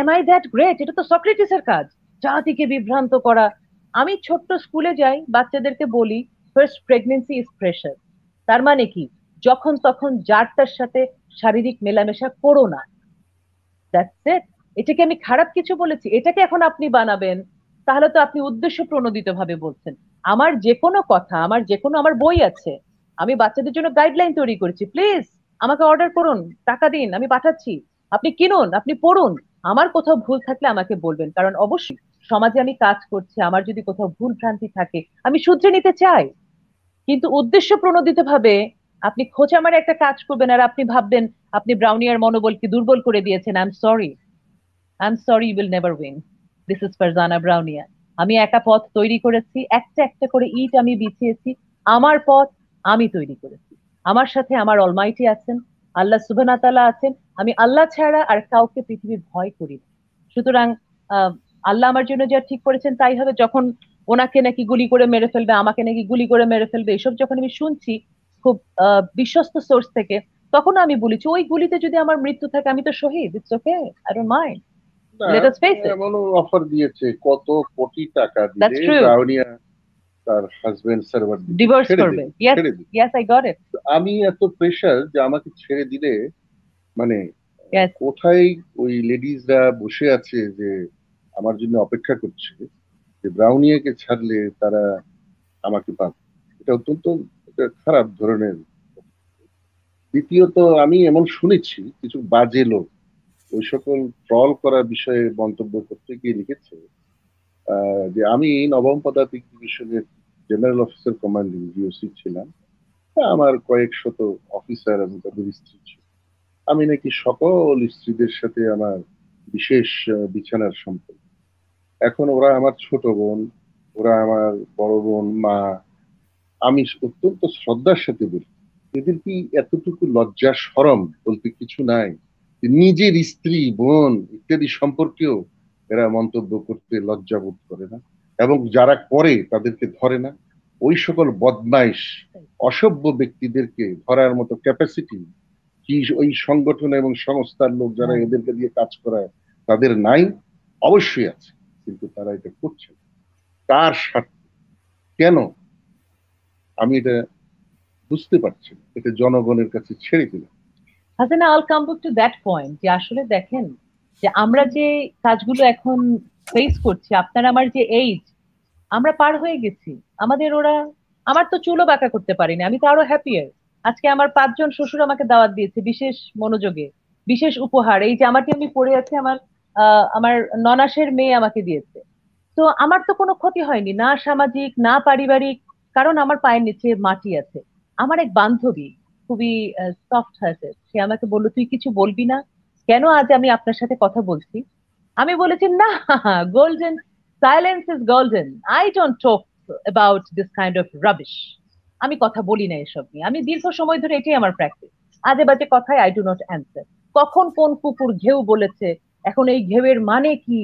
am I that great এটা তো সক্রেটিসের কাজ। জাতিকে বিভ্রান্ত করা আমি ছোট্ট স্কুলে যাই, বাচ্চাদেরকে বলি ফার্স্ট প্রেগনেন্সি ইজ প্রেশার তার মানে কি? যখন তখন যারটার সাথে শারীরিক মেলামেশা করো না। এটাকে আমি খারাপ কিছু বলেছি। এটাকে এখন আপনি বানাবেন, তাহলে তো আপনি উদ্দেশ্য প্রণোদিত ভাবে বলছেন। আমার যে কোনো কথা, আমার যে কোনো আমার বই আছে, আমি বাচ্চাদের জন্য গাইডলাইন তৈরি করেছি। প্লিজ আমাকে অর্ডার করুন, টাকা দিন, আমি পাঠাচ্ছি। আপনি কিনুন, আপনি পড়ুন। আমার কোথাও ভুল থাকলে আমাকে বলবেন, কারণ অবশ্যই সমাজে আমি কাজ করছি, আমার যদি কোথাও ভুল ভ্রান্তি থাকে, আমি শুধরে নিতে চাই। কিন্তু উদ্দেশ্য প্রণোদিত ভাবে আপনি খোঁচা মারে একটা কাজ করবেন আর আপনি ভাববেন, আপনি ব্রাউনিয়ার মনোবলকে দুর্বল করে দিয়েছেন I am sorry I am sorry will never win this is Farzana Brownia আমি একা পথ তৈরি করেছি, একটা একটা করে ইট আমি বিছিয়েছি, আমার পথ আমি তৈরি করেছি। আমার সাথে আমার অলমাইটি আছেন, আল্লাহ তালা আছেন, আমি আল্লাহ ছাড়া আর কাউকে পৃথিবীর ভয় করি না। সুতরাং আল্লাহ আমার জন্য যা ঠিক করেছেন তাই হবে। যখন ওনাকে নাকি গুলি করে মেরে ফেলবে আমাকে নাকি গুলি করে মেরে ফেলবে এসব যখন আমি শুনছি খুব বিশ্বস্ত সোর্স থেকে তখন আমি বলেছি ওই গুলিতে যদি আমার মৃত্যু থাকে আমি তো শহীদ it's okay I don't mind let us face it এমন অফার দিয়েছে কত কোটি টাকা দিয়ে ব্রাউনিয়া তার হাজবেন্ড সার্ভার ডিভোর্স করবে। Yes yes I got it আমি এত প্রেসার যে আমাকে ছেড়ে দিলে মানে কোথায় ওই লেডিজরা বসে আছে যে আমার জন্য অপেক্ষা করছে যে ব্রাউনিয়াকে ছাড়লে তারা আমাকে পাবে। এটা অত্যন্ত খারাপ ধরনের দ্বিতীয়ত আমি এমন শুনেছি, কিছু বাজে লোক ওই সকল ট্রল করার বিষয়ে মন্তব্য করতে গিয়ে লিখেছে যে আমি নবম পদাতিক ডিভিশনের জেনারেল অফিসার কমান্ডিং জিওসি ছিলাম। আমার কয়েক শত অফিসার এবং তাদের স্ত্রী ছিল আমি নাকি সকল স্ত্রীদের সাথে আমার বিশেষ বিছানার সম্পর্ক। এখন ওরা আমার ছোট বোন, ওরা আমার বড় বোন, মা। আমি অত্যন্ত শ্রদ্ধার সাথে বলি, এদের কি এতটুকু লজ্জা সরম বলতে কিছু নাই? নিজের স্ত্রী, বোন ইত্যাদি সম্পর্কেও এরা মন্তব্য করতে লজ্জা বোধ করে না এবং যারা করে তাদেরকে ধরে না। ওই সকল বদমাইশ, অসভ্য ব্যক্তিদেরকে ধরার মতো ক্যাপাসিটি কি ওই সংগঠন এবং সংস্থার লোক যারা এদেরকে দিয়ে কাজ করায় তাদের নাই? অবশ্যই আছে। কিন্তু তারা এটা করছে কার স্বার্থ? কেন? আমি এটা বুঝতে পারছি এটা জনগণের কাছে ছেড়ে দিলাম। আল টু দ্যাট পয়েন্ট যে আসলে দেখেন, যে আমরা যে কাজগুলো এখন ফেস করছি, আপনার আমার যে এইজ আমরা পার হয়ে গেছি। আমাদের ওরা, আমার তো চুলও বাঁকা করতে পারিনি, আমি তো আরও হ্যাপিয়ার আজকে আমার পাঁচজন শ্বশুর আমাকে দাওয়াত দিয়েছে বিশেষ মনোযোগে, বিশেষ উপহার। এই যে আমাকে আমি পড়ে আছি, আমার আমার ননাসের মেয়ে আমাকে দিয়েছে। তো আমার তো কোনো ক্ষতি হয়নি, না সামাজিক, না পারিবারিক, কারণ আমার পায়ের নিচে মাটি আছে। আমার এক বান্ধবী খুবই সফট হার্টেড সে আমাকে বলল, তুই কিছু বলবি না? কেন আজ আমি আপনার সাথে কথা বলছি? আমি বলেছি, না golden silence is golden I don't talk about this kind of rubbish আমি কথা বলি না এসব নিয়ে। আমি দীর্ঘ সময় ধরে এটাই আমার প্র্যাকটিস আজে বাজে কথায় আই ডু নট অ্যান্সার কখন কোন কুকুর ঘেউ বলেছে এখন এই ঘেউয়ের মানে কি?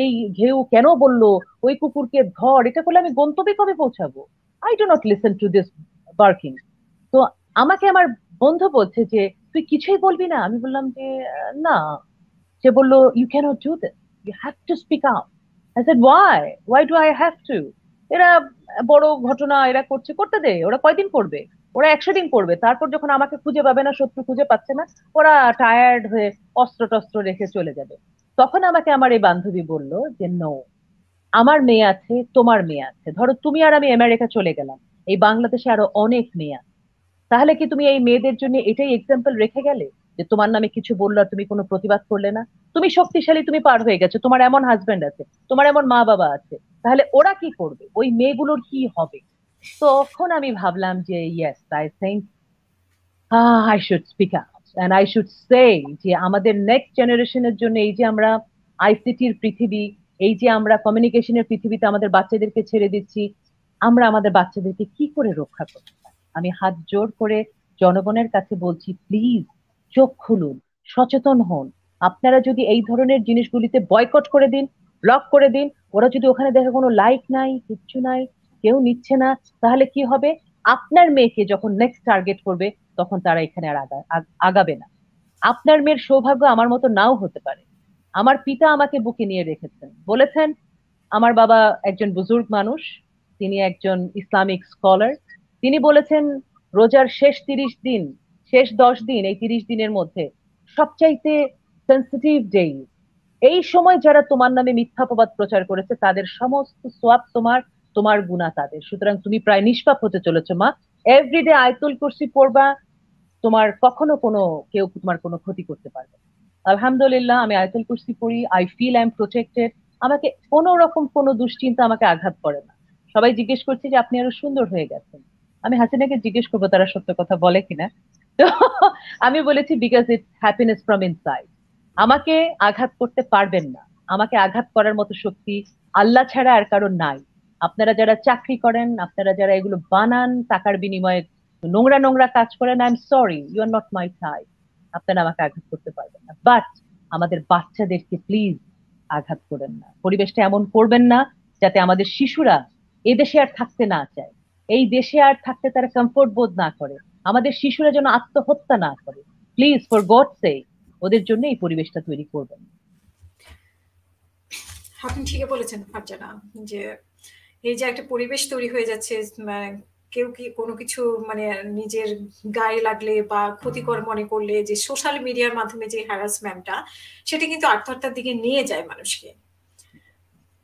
এই ঘেউ কেন বলল? ওই কুকুরকে ধর, এটা করলে আমি গন্তব্যে কবে পৌঁছাবো? I do not listen to this barking তো আমাকে আমার বন্ধু বলছে যে, তুই কিছুই বলবি না? আমি বললাম যে, না। সে বলল you can do this you have to speak out why why do I have to এরা বড় ঘটনা, এরা করছে, করতে দে। ওরা কয়দিন করবে? ওরা একশো দিন করবে। তারপর যখন আমাকে খুঁজে পাবে না, শত্রু খুঁজে পাচ্ছে না, ওরা টায়ার্ড হয়ে অস্ত্র টস্ত্র রেখে চলে যাবে। তখন আমাকে আমার এই বান্ধবী বলল যে নো আমার মেয়ে আছে, তোমার মেয়ে আছে। ধরো তুমি আর আমি আমেরিকা চলে গেলাম, এই বাংলাদেশে আরও অনেক মেয়ে আছে। তাহলে কি তুমি এই মেয়েদের জন্য এটাই এক্সাম্পল রেখে গেলে? যে তোমার নামে কিছু বলল তুমি কোনো প্রতিবাদ করলে না? তুমি শক্তিশালী, তুমি পার হয়ে গেছো, তোমার এমন হাজবেন্ড আছে, তোমার এমন মা বাবা আছে। তাহলে ওরা কি করবে? ওই মেয়েগুলোর কি হবে? তখন আমি ভাবলাম যে yes I think I should speak out and I should say যে, আমাদের নেক্সট জেনারেশনের জন্য এই যে আমরা আইসিটির পৃথিবী, এই যে আমরা কমিউনিকেশনের পৃথিবীতে আমাদের বাচ্চাদেরকে ছেড়ে দিচ্ছি, আমরা আমাদের বাচ্চাদেরকে কি করে রক্ষা করতে পারি? আমি হাত জোর করে জনগণের কাছে বলছি প্লিজ চোখ খুলুন, সচেতন হন। আপনারা যদি এই ধরনের জিনিসগুলিতে বয়কট করে দিন ব্লক করে দিন, ওরা যদি ওখানে দেখে কোনো লাইক নাই, কিচ্ছু নাই কেউ নিচ্ছে না, তাহলে কি হবে? আপনার মেয়েকে যখন নেক্সট টার্গেট করবে, তখন তারা এখানে আর আগাবে না। আপনার মেয়ের সৌভাগ্য আমার মতো নাও হতে পারে। আমার পিতা আমাকে বুকে নিয়ে রেখেছেন। বলেছেন, আমার বাবা একজন বুজুর্গ মানুষ, তিনি একজন ইসলামিক স্কলার। তিনি বলেছেন, রোজার শেষ তিরিশ দিন, শেষ দশ দিন, এই তিরিশ দিনের মধ্যে সবচাইতে সেন্সিটিভ ডে এই সময় যারা তোমার নামে মিথ্যাপবাদ প্রচার করেছে, তাদের সমস্ত সোয়াব তোমার তোমার গুণা তাদের। সুতরাং তুমি প্রায় নিষ্পাপ হতে চলেছো, মা। এভরিডে আয়তুল কুরসি পড়বা, তোমার কখনো কোনো, কেউ তোমার কোনো ক্ষতি করতে পারবে আলহামদুলিল্লাহ, আমি আয়তুল কুরসি পড়ি I feel I am protected আমাকে কোনো রকম কোনো দুশ্চিন্তা আমাকে আঘাত করে না। সবাই জিজ্ঞেস করছে যে, আপনি আরও সুন্দর হয়ে গেছেন। আমি হাসিনাকে জিজ্ঞেস করব, তারা সত্য কথা বলে কিনা। তো আমি বলেছি because it's happiness from inside আমাকে আঘাত করতে পারবেন না। আমাকে আঘাত করার মতো শক্তি আল্লাহ ছাড়া আর কারণ নাই। আপনারা যারা চাকরি করেন, আপনারা যারা এগুলো বানান, টাকার বিনিময়ে নোংরা নোংরা কাজ করেন I am sorry you are not my type আপনারা আমাকে আঘাত করতে পারবেন না। বাট আমাদের বাচ্চাদেরকে প্লিজ আঘাত করেন না। পরিবেশটা এমন করবেন না যাতে আমাদের শিশুরা এদেশে আর থাকতে না চায়। এই দেশে আর থাকতে তারা কমফোর্ট বোধ না করে। আমাদের শিশুরা যেন আত্মহত্যা না করে। প্লিজ ফর গড সে ওদের জন্য এই পরিবেশটা তৈরি করবেন। আপনি ঠিকই বলেছেন, ফারজানা, যে এই যে একটা পরিবেশ তৈরি হয়ে যাচ্ছে কেউ কি কোনো কিছু মানে নিজের গায়ে লাগলে বা ক্ষতিকর মনে করলে যে সোশ্যাল মিডিয়ার মাধ্যমে যে হ্যারাসমেন্টটা সেটা কিন্তু আত্মহত্যার দিকে নিয়ে যায় মানুষকে।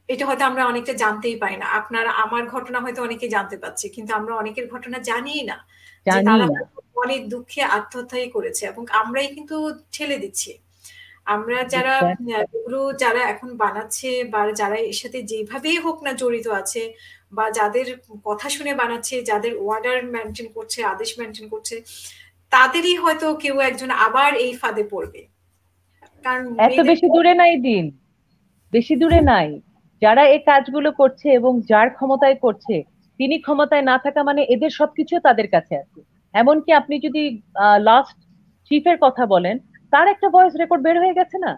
এটা হয়তো আমরা অনেকটা জানতেই পাই না। আপনার আমার ঘটনা হয়তো অনেকে জানতে পারছে কিন্তু আমরা অনেকের ঘটনা জানি না। অনেক দুঃখে আত্মহত্যাই করেছে এবং আমরাই কিন্তু ঠেলে দিচ্ছি। আমরা যারা এগুলো যারা এখন বানাচ্ছে বা যারা এর সাথে যেভাবেই হোক না জড়িত আছে বা যাদের কথা শুনে বানাচ্ছে যাদের ওয়ার্ডার মেনটেন করছে আদেশ মেনটেন করছে তাদেরই হয়তো কেউ একজন আবার এই ফাঁদে পড়বে। কারণ এত বেশি দূরে নাই দিন। বেশি দূরে নাই। যারা এই কাজগুলো করছে এবং যার ক্ষমতায় করছে তিনি ক্ষমতায় না থাকা মানে এদের সবকিছু তাদের কাছে আছে। এমনকি আপনি যদি লাস্ট চিফের কথা বলেন তার একটা ভয়েস রেকর্ড বের হয়ে গেছে না?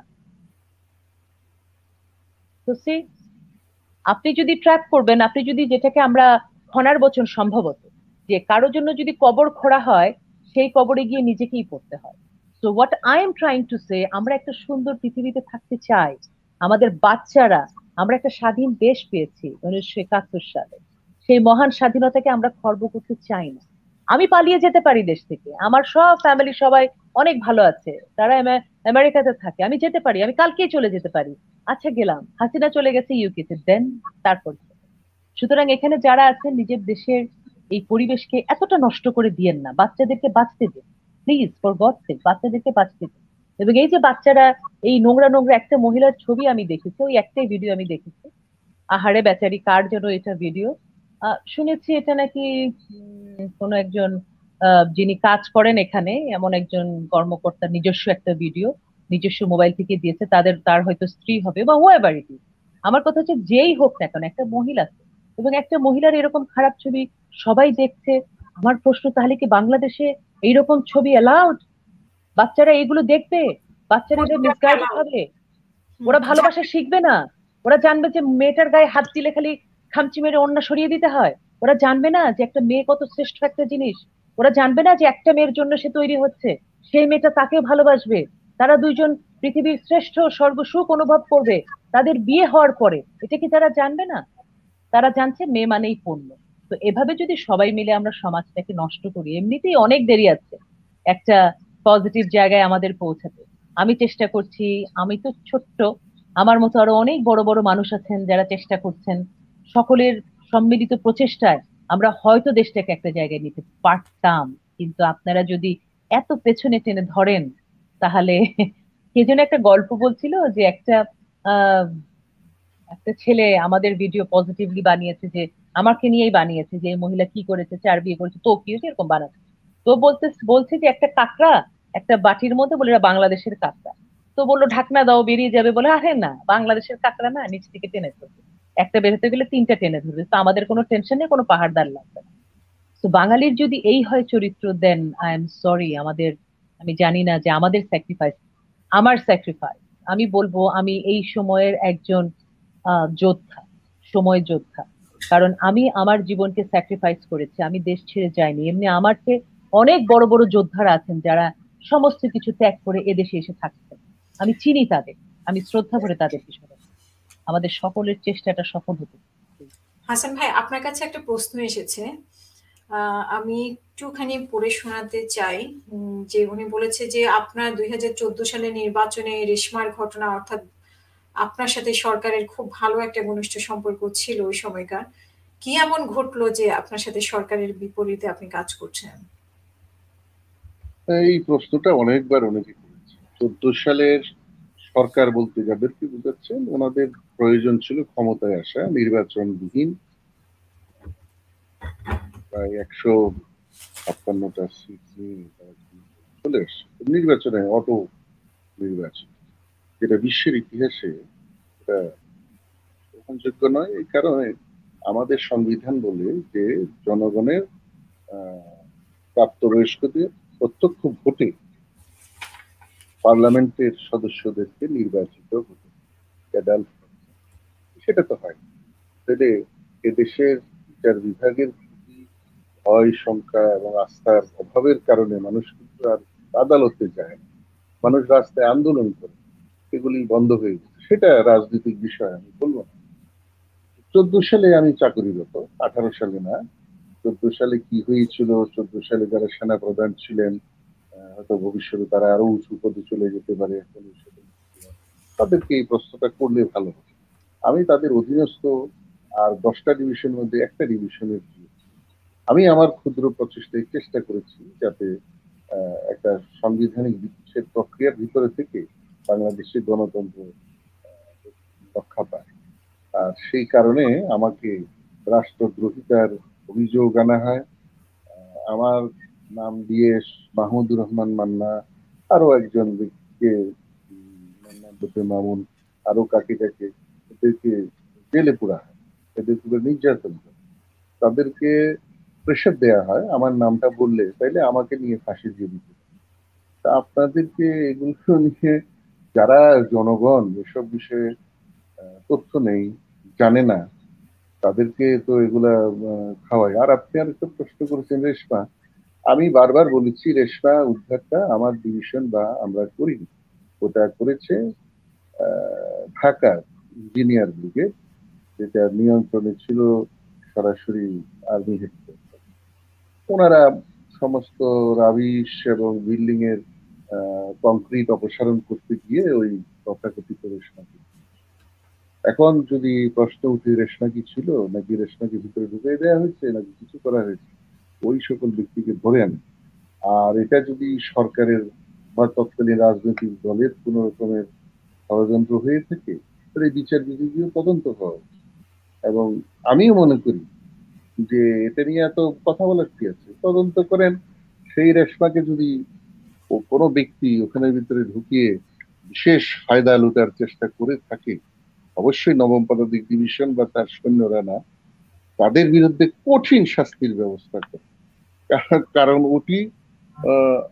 আপনি যদি ট্র্যাক করবেন, আপনি যদি যেটাকে আমরা খনার বচন সম্ভবত, যে কারোর জন্য যদি কবর খোঁড়া হয়, সেই কবরে গিয়ে নিজেকেই পড়তে হয়। So what I am trying to say আমরা একটা সুন্দর পৃথিবীতে থাকতে চাই। আমাদের বাচ্চারা, আমরা একটা স্বাধীন দেশ পেয়েছি, উনিশশো একাত্তর সালে। সেই মহান স্বাধীনতাকে আমরা খর্ব করতে চাই না। আমি পালিয়ে যেতে পারি দেশ থেকে। আমার সব ফ্যামিলি সবাই অনেক ভালো আছে। তারা আমেরিকাতে থাকে। আমি যেতে পারি, আমি কালকেই চলে যেতে পারি। আচ্ছা গেলাম। হাসিনা চলে গেছে ইউকেতে দেন তারপর সুতরাং এখানে যারা আছেন, নিজের দেশের এই পরিবেশকে এতটা নষ্ট করে দিয়েন না। বাচ্চাদেরকে বাঁচতে দিন। প্লিজ ফর গড সেক বাচ্চাদেরকে বাঁচতে দিন। এবং এই যে বাচ্চারা, এই নোংরা নোংরা একটা মহিলার ছবি আমি দেখেছি, ওই একটাই ভিডিও আমি দেখেছি। আহারে বেচারি, কার জন্য এটা ভিডিও শুনেছি এটা নাকি কোন একজন যিনি কাজ করেন এখানে এমন একজন কর্মকর্তা নিজস্ব একটা ভিডিও নিজস্ব মোবাইল থেকে দিয়েছে তাদের তার হয়তো স্ত্রী হবে বা ও এবার আমার কথা হচ্ছে যেই হোক না কেন একটা মহিলা এবং একটা মহিলার এরকম খারাপ ছবি সবাই দেখছে। আমার প্রশ্ন তাহলে কি বাংলাদেশে এইরকম ছবি অ্যালাউড বাচ্চারা এগুলো দেখবে? বাচ্চারা এটা মিসগাইড হবে ওরা ভালোবাসা শিখবে না। ওরা জানবে যে মেয়েটার গায়ে হাত দিলে খালি খামচি মেরে অন্য সরিয়ে দিতে হয়। ওরা জানবে না যে একটা মেয়ে কত শ্রেষ্ঠ একটা জিনিস। ওরা জানবে না যে একটা মেয়ের জন্য সে তৈরি হচ্ছে। সেই মেয়েটা তাকে ভালোবাসবে। তারা দুইজন পৃথিবীর শ্রেষ্ঠ স্বর্গসুখ অনুভব করবে তাদের বিয়ে হওয়ার পরে। এটা কি তারা জানবে না? তারা জানছে মেয়ে মানেই পণ্য। তো এভাবে যদি সবাই মিলে আমরা সমাজটাকে নষ্ট করি, এমনিতেই অনেক দেরি আছে। একটা পজিটিভ জায়গায় আমাদের পৌঁছাতে। আমি চেষ্টা করছি, আমি তো ছোট্ট, আমার মতো আরও অনেক বড় বড় মানুষ আছেন যারা চেষ্টা করছেন। সকলের সম্মিলিত প্রচেষ্টায় আমরা হয়তো দেশটাকে একটা জায়গায় নিতে পারতাম। কিন্তু আপনারা যদি এত পেছনে টেনে ধরেন, তাহলে কে যেন একটা গল্প বলছিল যে একটা একটা ছেলে আমাদের ভিডিও পজিটিভলি বানিয়েছে যে, আমাকে নিয়েই বানিয়েছে যে মহিলা কি করেছে, চার বিয়ে করেছে, তো কি এরকম বানাচ্ছে। তো বলতে, বলছে যে একটা কাঁকড়া, একটা বাটির মধ্যে বলে বাংলাদেশের কাকড়া। তো বলল, ঢাকনা দাও, বেরিয়ে যাবে। বলে, আরে না, বাংলাদেশের কাকড়া না, নিচ থেকে টেনে ধরবে। একটা বেরোতে গেলে তিনটা টেনে ধরবে। তো আমাদের কোনো টেনশন নেই, কোনো পাহাড়দার লাগবে না। তো বাঙালির যদি এই হয় চরিত্র দেন আই এম সরি আমাদের, আমি জানি না যে আমাদের স্যাক্রিফাইস আমার স্যাক্রিফাইস আমি বলব, আমি এই সময়ের একজন যোদ্ধা, সময় যোদ্ধা। কারণ আমি আমার জীবনকে স্যাক্রিফাইস করেছি, আমি দেশ ছেড়ে যাইনি। এমনি আমার চেয়ে অনেক বড় বড় যোদ্ধারা আছেন যারা সমস্ত কিছু ত্যাগ করে এদেশে এসে থাকছেন। আমি চিনি তাদের, আমি শ্রদ্ধা করে তাদের পিছনে। আমাদের সকলের চেষ্টাটা সফল হতে হাসান ভাই আপনার কাছে একটা প্রশ্ন এসেছে। আমি একটুখানি পড়ে শোনাতে চাই। যে উনি বলেছে যে আপনার দুই হাজার চোদ্দ সালে নির্বাচনে রেশমার ঘটনা অর্থাৎ আপনার সাথে সরকারের খুব ভালো একটা ঘনিষ্ঠ সম্পর্ক ছিল ওই সময়কার। কি এমন ঘটলো যে আপনার সাথে সরকারের বিপরীতে আপনি কাজ করছেন? এই প্রশ্নটা অনেকবার অনেকে করেছে চোদ্দ সালের সরকার বলতে যাদেরকে বুঝাচ্ছেন, ওনাদের প্রয়োজন ছিল ক্ষমতায় আসা, নির্বাচনবিহীন। প্রায় একশো ছাপ্পান্নটা সিট চলে এসছে। নির্বাচনে অটো নির্বাচন, যেটা বিশ্বের ইতিহাসে গ্রহণযোগ্য নয়, এই কারণে আমাদের সংবিধান বলে যে জনগণের প্রাপ্তবয়স্কদের প্রত্যক্ষ ভোটে পার্লামেন্টের সদস্যদেরকে নির্বাচিত হতে সেটা তো হয়। তাহলে এদেশের বিচার বিভাগের ভয় সংখ্যা এবং আস্থার অভাবের কারণে মানুষ কিন্তু আর আদালতে যায় না। মানুষ রাস্তায় আন্দোলন করে, এগুলি বন্ধ হয়ে গেছে। সেটা রাজনৈতিক বিষয়, আমি বলব না। চোদ্দ সালে আমি চাকরিরত, আঠারো সালে না। চোদ্দ সালে কি হয়েছিল? চোদ্দ সালে যারা সেনা প্রধান ছিলেন হয়তো ভবিষ্যতে তারা আরও উঁচু পদে চলে যেতে পারে তাদেরকে এই প্রশ্নটা করলে ভালো হবে। আমি তাদের অধীনস্থ আর দশটা ডিভিশনের মধ্যে একটা ডিভিশনের আমি আমার ক্ষুদ্র প্রচেষ্টায় চেষ্টা করেছি যাতে একটা সাংবিধানিক বিকাশের প্রক্রিয়ার ভিতরে থেকে বাংলাদেশের গণতন্ত্র রক্ষা পায়। আর সেই কারণে আমাকে রাষ্ট্রদ্রোহিতার অভিযোগ আনা হয়। আমার নাম দিয়ে মাহমুদুর রহমান মান্না আরও একজন ব্যক্তিকে মামুন আরও কাকে কাকে এদেরকে জেলে পোড়া হয়, এদের উপরে নির্যাতন করে তাদেরকে প্রেশার দেয়া হয়, আমার নামটা বললে তাইলে আমাকে নিয়ে ফাঁসি দিয়ে দিতে তা আপনাদেরকে এগুলো নিয়ে যারা জনগণ এসব বিষয়ে তথ্য নেই, জানে না, তাদেরকে তো এগুলা খাওয়ায়। আর আপনি আর একটা প্রশ্ন করেছেন, রেশমা আমি বারবার বলেছি, রেশমা, উদ্ধারটা আমার ডিভিশন বা আমরা করিনি। ওটা করেছে ঢাকা ইঞ্জিনিয়ার ব্রিগেড যেটা নিয়ন্ত্রণে ছিল সরাসরি আর্মি হেডকোয়ার্টার ওনারা সমস্ত রাবিশ এবং বিল্ডিং এর কংক্রিট অপসারণ করতে গিয়ে ওই তথাকথিত রেশমাকে এখন যদি প্রশ্ন উঠে, রেশমা কি ছিল? নাকি রেশমাকে ভিতরে ঢুকিয়ে দেওয়া হয়েছে? নাকি কিছু করা হয়েছে? ওই সকল ব্যক্তিকে ধরে আনে। আর এটা যদি সরকারের বা তৎকালীন রাজনৈতিক দলের কোন রকমের ষড়যন্ত্র হয়ে থাকে, তাহলে বিচার বিভাগীয় তদন্ত হওয়া এবং আমিও মনে করি যে এটা নিয়ে এত কথা বলার কি আছে? তদন্ত করেন, সেই রেশমাকে যদি কোনো ব্যক্তি ওখানের ভিতরে ঢুকিয়ে বিশেষ ফায়দা লুটার চেষ্টা করে থাকে, অবশ্যই নবম পদাধিক ডিভিশন বা তার সৈন্যরা না, তাদের বিরুদ্ধে কঠিন শাস্তির ব্যবস্থা করে। কারণ ওটি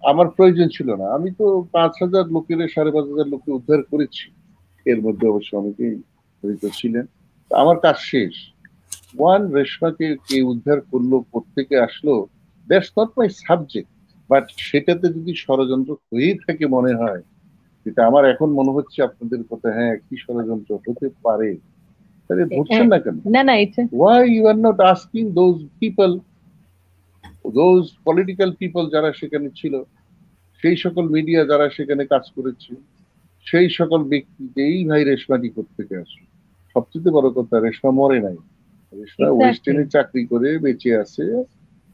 আমার প্রয়োজন ছিল না। আমি তো পাঁচ হাজার লোকের সাড়ে পাঁচ হাজার লোককে উদ্ধার করেছি। এর মধ্যে অবশ্য অনেকেই জড়িত ছিলেন। আমার কাজ শেষ। ওয়ান রেশমাকে কে উদ্ধার করল প্রত্যেকে আসলো that's not my subject but সেটাতে যদি ষড়যন্ত্র হয়েই থাকে মনে হয় যেটা আমার এখন মনে হচ্ছে আপনাদের কথা হ্যাঁ কি ষড়যন্ত্র হতে পারে। তাহলে ধরছেন না কেন? না না why you are not asking those people those political people যারা সেখানে ছিল সেই সকল মিডিয়া যারা সেখানে কাজ করেছে সেই সকল ব্যক্তি যে এই ভাই রেশমাটি থেকে আসে। সবচেয়ে বড় কথা রেশমা মরে নাই। রেশমা ওয়েস্টার্নে চাকরি করে বেঁচে আছে।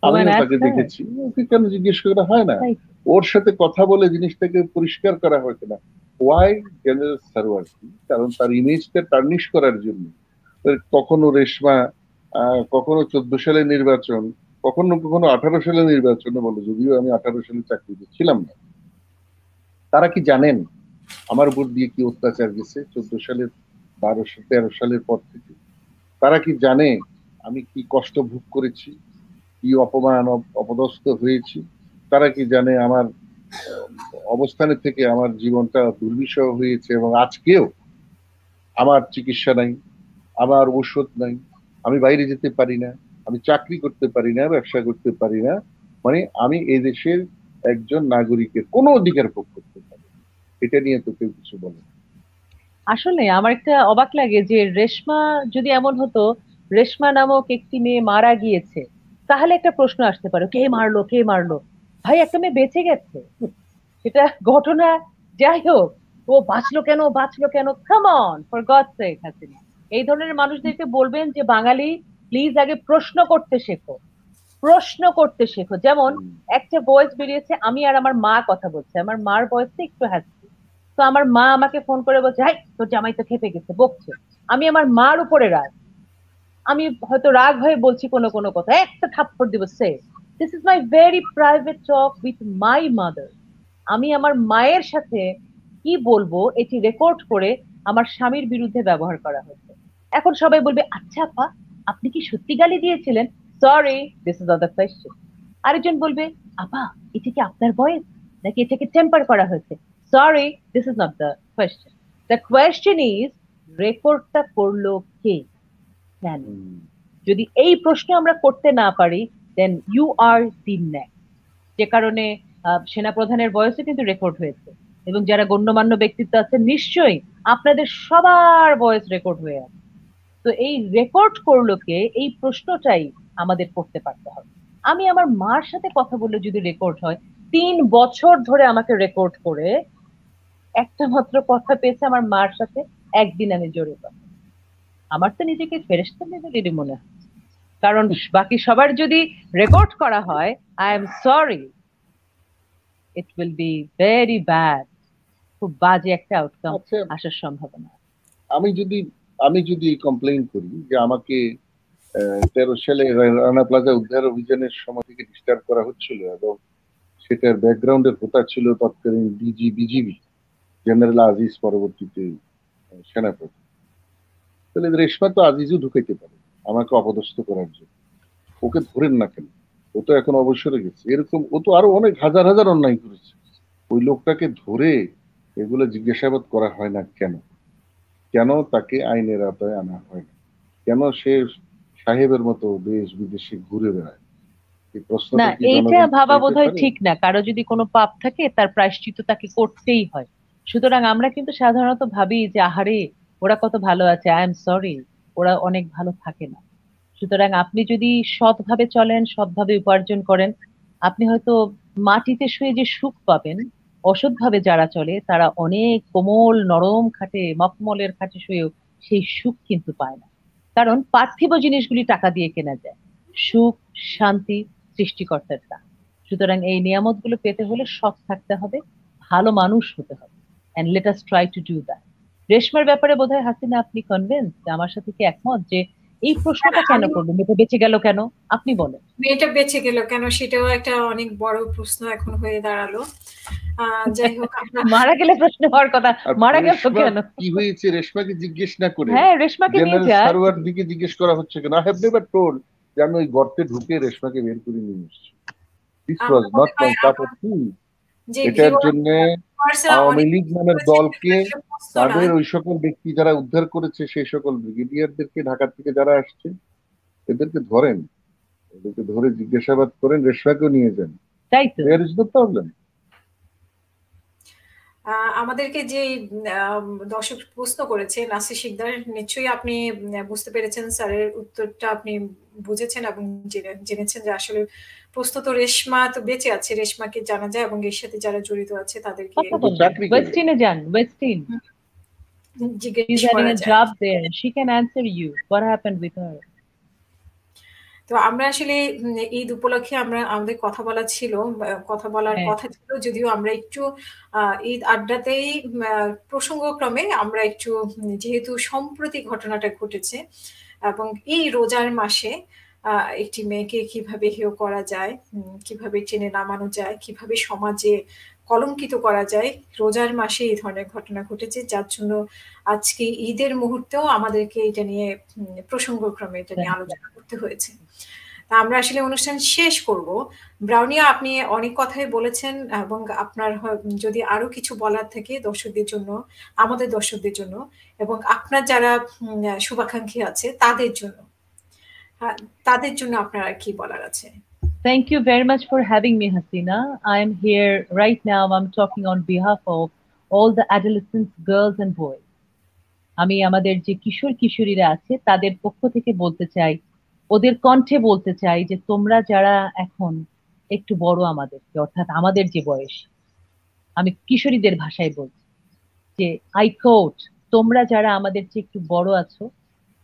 আমি তাকে দেখেছি ওকে কেন জিজ্ঞেস করা হয় না? ওর সাথে কথা বলে জিনিসটাকে পরিষ্কার করা হয় না ওয়াই জেনারেল সার্ভার কারণ তার ইমেজটা টার্নিশ করার জন্য। কখনো রেশমা কখনো চোদ্দ সালে নির্বাচন কখনো কখনো আঠারো সালে নির্বাচনে বলে যদিও আমি আঠারো সালে চাকরিতে ছিলাম না। তারা কি জানেন আমার উপর দিয়ে কি অত্যাচার গেছে? চোদ্দ সালের বারোশো তেরো সালের পর থেকে। তারা কি জানে আমি কি কষ্ট ভোগ করেছি? কি অপমান অপদস্থ হয়েছি? তারা কি জানে আমার অবস্থানে থেকে আমার জীবনটা দুর্বিষহ হয়েছে এবং আজকেও আমার চিকিৎসা নাই, আমার ওষুধ নাই, আমি বাইরে যেতে পারি না? আমি চাকরি করতে পারি না, ব্যবসা করতে পারি না মানে আমি এই দেশের একজন নাগরিকের কোনো অধিকার ভোগ করতে পারি এটা নিয়ে তো কেউ কিছু বলে আসলে আমার একটা অবাক লাগে যে রেশমা যদি এমন হতো, রেশমা নামক একটি মেয়ে মারা গিয়েছে, তাহলে একটা প্রশ্ন আসতে পারে, কে মারলো কে মারলো? ভাই, একটা মেয়ে বেঁচে গেছে। সেটা ঘটনা যাই হোক, ও বাঁচলো কেন বাঁচলো কেন? Come on for god sake Hasina. এই ধরনের মানুষদেরকে বলবেন যে বাঙালি প্লিজ আগে প্রশ্ন করতে শেখো। প্রশ্ন করতে শেখো। যেমন একটা ভয়েস বেরিয়েছে আমি আর আমার মা কথা বলছে। আমার মার ভয়েসটা একটু হাসছে তো আমার মা আমাকে ফোন করে বলছে হাই তোর জামাই তো খেপে গেছে বকছে। আমি আমার মার উপরে রাগ। আমি হয়তো রাগ হয়ে বলছি কোনো কোনো কথা। একটা থাপ্পড় দিব সে। This is my very private talk with my mother আমি আমার মায়ের সাথে কি বলব এটি রেকর্ড করে আমার স্বামীর বিরুদ্ধে ব্যবহার করা হয়েছে। এখন সবাই বলবে আচ্ছা আপা আপনি কি সত্যি গালি দিয়েছিলেন? Sorry this is the question আরেকজন বলবে আপা এটা কি আপনার ভয়েস নাকি এটাকে টেম্পার করা হয়েছে? Sorry this is not the question the question is রেকর্ডটা করল কে? কেন যদি এই প্রশ্ন আমরা করতে না পারি দেন ইউ আর দি নেক্সট যে কারণে সেনাপ্রধানের বয়সে কিন্তু রেকর্ড হয়েছে। এবং যারা গণ্যমান্য ব্যক্তিত্ব আছে নিশ্চয়ই আপনাদের সবার বয়স রেকর্ড হয়ে আছে। তো এই রেকর্ড করল কে এই প্রশ্নটাই আমাদের করতে পারতে হবে। আমি আমার মার সাথে কথা বললে যদি রেকর্ড হয় তিন বছর ধরে আমাকে রেকর্ড করে একটা মাত্র কথা পেয়েছে আমার মার সাথে একদিন আমি জোরে কথা আমার তো নিজেকে ফেরেস্তা লেভেলেরই মনে হয়। কারণ বাকি সবার যদি রেকর্ড করা হয় I am sorry it will be very bad খুব বাজে একটা আউটকাম আসার সম্ভাবনা। আমি যদি আমি যদি কমপ্লেন করি যে আমাকে তেরো সালে রানা প্লাজা উদ্ধার অভিযানের সময় থেকে ডিস্টার্ব করা হচ্ছিল এবং সেটার ব্যাকগ্রাউন্ডের হোতা ছিল তৎকালীন ডিজি বিজিবি জেনারেল আজিজ পরবর্তীতে সেনাপতি। তাহলে রেশমা তো আজিজও ঢুকাইতে পারে আমাকে অপদস্থ করার জন্য। ওকে ধরেন না কেন? ও তো এখন অবসরে গেছে। এরকম ও তো আরও অনেক হাজার হাজার অন্যায় করেছে। ওই লোকটাকে ধরে এগুলো জিজ্ঞাসাবাদ করা হয় না কেন? কেন তাকে আইনের আওতায় আনা হয় না? কেন সে সাহেবের মতো দেশ বিদেশে ঘুরে বেড়ায়? না এইটা ভাবা বোধহয় ঠিক না। কারও যদি কোনো পাপ থাকে তার প্রায়শ্চিত তাকে করতেই হয়। সুতরাং আমরা কিন্তু সাধারণত ভাবি যে আহারে ওরা কত ভালো আছে আই এম সরি ওরা অনেক ভালো থাকে না। সুতরাং আপনি যদি সৎভাবে চলেন সৎভাবে উপার্জন করেন আপনি হয়তো মাটিতে শুয়ে যে সুখ পাবেন অসৎভাবে যারা চলে, তারা অনেক কোমল, নরম খাটে মকমলের খাটে শুয়েও সেই সুখ কিন্তু পায় না। কারণ পার্থিব জিনিসগুলি টাকা দিয়ে কেনা যায়। সুখ, শান্তি সৃষ্টিকর্তার তা। সুতরাং এই নিয়ামতগুলো পেতে হলে সৎ থাকতে হবে, ভালো মানুষ হতে হবে। And let us try to do that রেশমার ব্যাপারে বোধহয় হাসিনা আপনি কনভেন্স আমার সাথে কি একমত যে এই প্রশ্নটা কেন করল মেয়েটা বেঁচে গেল কেন? আপনি বলেন। মেয়েটা বেঁচে গেল কেন? সেটাও একটা অনেক বড় প্রশ্ন এখন হয়ে দাঁড়াল। যাই হোক মারা গেলে প্রশ্ন হওয়ার কথা। মারা গেল কেন? কি হয়েছে? রেশমাকে জিজ্ঞেস না করে হ্যাঁ রেশমাকে নিয়ে যা সারোয়ার দিকে জিজ্ঞেস করা হচ্ছে কেন? আই হ্যাভ নেভার টোল্ড যে আমি ওই গর্তে ঢুকে রেশমাকে বের করে নিয়ে এসেছি। This was not my cup of tea এটার জন্য আওয়ামী লীগ নামের দলকে তাদের ওই সকল ব্যক্তি যারা উদ্ধার করেছে সেই সকল ব্রিগেডিয়ারদেরকে ঢাকার থেকে যারা আসছে এদেরকে ধরেন। এদেরকে ধরে জিজ্ঞাসাবাদ করেন রেশমাকেও নিয়ে যান। তাই তো। দেয়ার ইজ নো প্রবলেম আমাদেরকে যে দর্শক প্রশ্ন করেছে নাসির শিকদার নিশ্চয়ই আপনি বুঝতে পেরেছেন স্যারের উত্তরটা আপনি বুঝেছেন এবং জেনেছেন যে আসলে প্রশ্ন তো রেশমা তো বেঁচে আছে রেশমাকে জানা যায় এবং এর সাথে যারা জড়িত আছে তাদেরকে ওয়েস্টিনে যান ওয়েস্টিন জিজ্ঞেস করা যায়। job there. She can answer you. What happened with her? তো আমরা আসলে ঈদ উপলক্ষে আমরা আমাদের কথা বলা ছিল কথা বলার কথা ছিল যদিও আমরা একটু ঈদ আড্ডাতেই প্রসঙ্গক্রমে আমরা একটু যেহেতু সম্প্রতি ঘটনাটা ঘটেছে এবং এই রোজার মাসে একটি মেয়েকে কীভাবে হেয় করা যায় কীভাবে টেনে নামানো যায় কীভাবে সমাজে কলঙ্কিত করা যায় রোজার মাসে এই ধরনের ঘটনা ঘটেছে যার জন্য আজকে ঈদের মুহূর্তেও আমাদেরকে এটা নিয়ে প্রসঙ্গক্রমে এটা নিয়ে আলোচনা করতে হয়েছে। তা আমরা আসলে অনুষ্ঠান শেষ করব ব্রাউনিয়া আপনি অনেক কথাই বলেছেন এবং আপনার যদি আরও কিছু বলার থাকে দর্শকদের জন্য আমাদের দর্শকদের জন্য এবং আপনার যারা শুভাকাঙ্ক্ষী আছে তাদের জন্য তাদের জন্য আপনার কি বলার আছে Thank you very much for having me, Hasina. I am here right now. I'm talking on behalf of all the adolescents, girls and boys. আমি আমাদের যে কিশোর কিশোরীরা আছে তাদের পক্ষ থেকে বলতে চাই ওদের কণ্ঠে বলতে চাই যে, তোমরা যারা এখন একটু বড় আমাদেরকে অর্থাৎ আমাদের যে বয়স, আমি কিশোরীদের ভাষায় বলছি, যে আই কোট তোমরা যারা আমাদের চেয়ে একটু বড় আছো,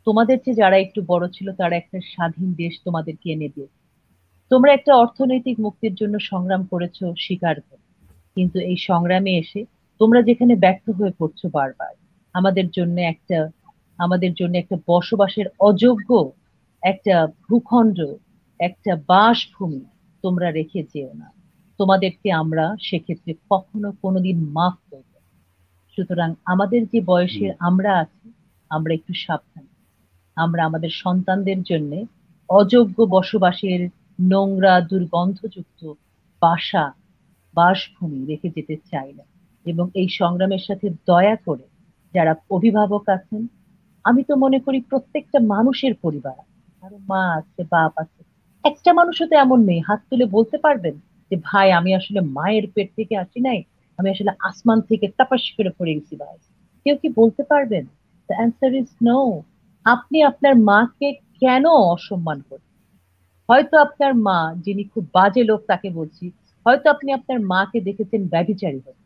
তোমাদের চেয়ে যারা একটু বড় ছিল, তারা একটা স্বাধীন দেশ তোমাদেরকে এনে দিয়ে তোমরা একটা অর্থনৈতিক মুক্তির জন্য সংগ্রাম করেছ, স্বীকার কিন্তু এই সংগ্রামে এসে তোমরা যেখানে ব্যর্থ হয়ে পড়ছো বারবার, আমাদের জন্য একটা, আমাদের জন্য একটা বসবাসের অযোগ্য একটা ভূখণ্ড একটা বাসভূমি তোমরা রেখে যেও না। তোমাদেরকে আমরা সেক্ষেত্রে কখনো কোনোদিন মাফ করব সুতরাং আমাদের যে বয়সে আমরা আছি আমরা একটু সাবধান। আমরা আমাদের সন্তানদের জন্য অযোগ্য বসবাসের নোংরা দুর্গন্ধযুক্ত বাসা বাসভূমি রেখে যেতে চাই না। এবং এই সংগ্রামের সাথে দয়া করে যারা অভিভাবক আছেন আমি তো মনে করি প্রত্যেকটা মানুষের পরিবার কারও মা আছে, বাপ আছে, একটা মানুষও তো এমন নেই। হাত তুলে বলতে পারবেন যে, ভাই, আমি আসলে মায়ের পেট থেকে আসি নাই, আমি আসলে আসমান থেকে তাপাস করে পড়ে গেছি, ভাই। কেউ কি বলতে পারবেন? দ্য অ্যান্সার ইজ নো আপনি আপনার মাকে কেন অসম্মান করেন হয়তো আপনার মা, যিনি খুব বাজে লোক তাকে বলছি, হয়তো আপনি আপনার মাকে দেখেছেন ব্যভিচারী হতে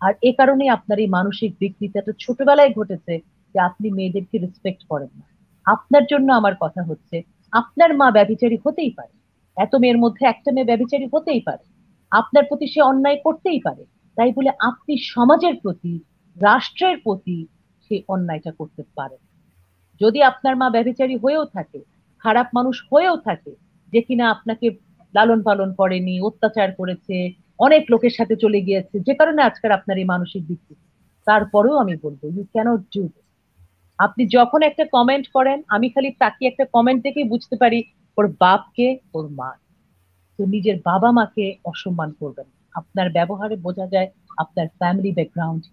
আর এ কারণে আপনার এই মানসিক বিকৃতিটা ছোটবেলায় ঘটেছে যে, আপনি মেয়েদেরকে রেসপেক্ট করেন না। আপনার জন্য আমার কথা হচ্ছে। আপনার মা ব্যভিচারী হতেই পারে। এত মেয়ের মধ্যে একটা মেয়ে ব্যভিচারী হতেই পারে। আপনার প্রতি সে অন্যায় করতেই পারে। তাই বলে আপনি সমাজের প্রতি, রাষ্ট্রের প্রতি সেই অন্যায়টা করতে পারেন। যদি আপনার মা ব্যভিচারী হয়েও থাকে, খারাপ মানুষ হয়েও থাকে, যে কিনা আপনাকে লালন পালন করেনি, অত্যাচার করেছে, অনেক লোকের সাথে চলে গিয়েছে, যে কারণে আজকাল আপনার এই মানসিক বিকৃতি। তারপরেও আমি বলব ইউ ক্যানট ডু আপনি যখন একটা কমেন্ট করেন, আমি খালি তাকে একটা কমেন্ট দেখেই বুঝতে পারি ওর বাপকে, ওর মা। তো নিজের বাবা মাকে অসম্মান করবেন। আপনার ব্যবহারে বোঝা যায় আপনার ফ্যামিলি ব্যাকগ্রাউন্ড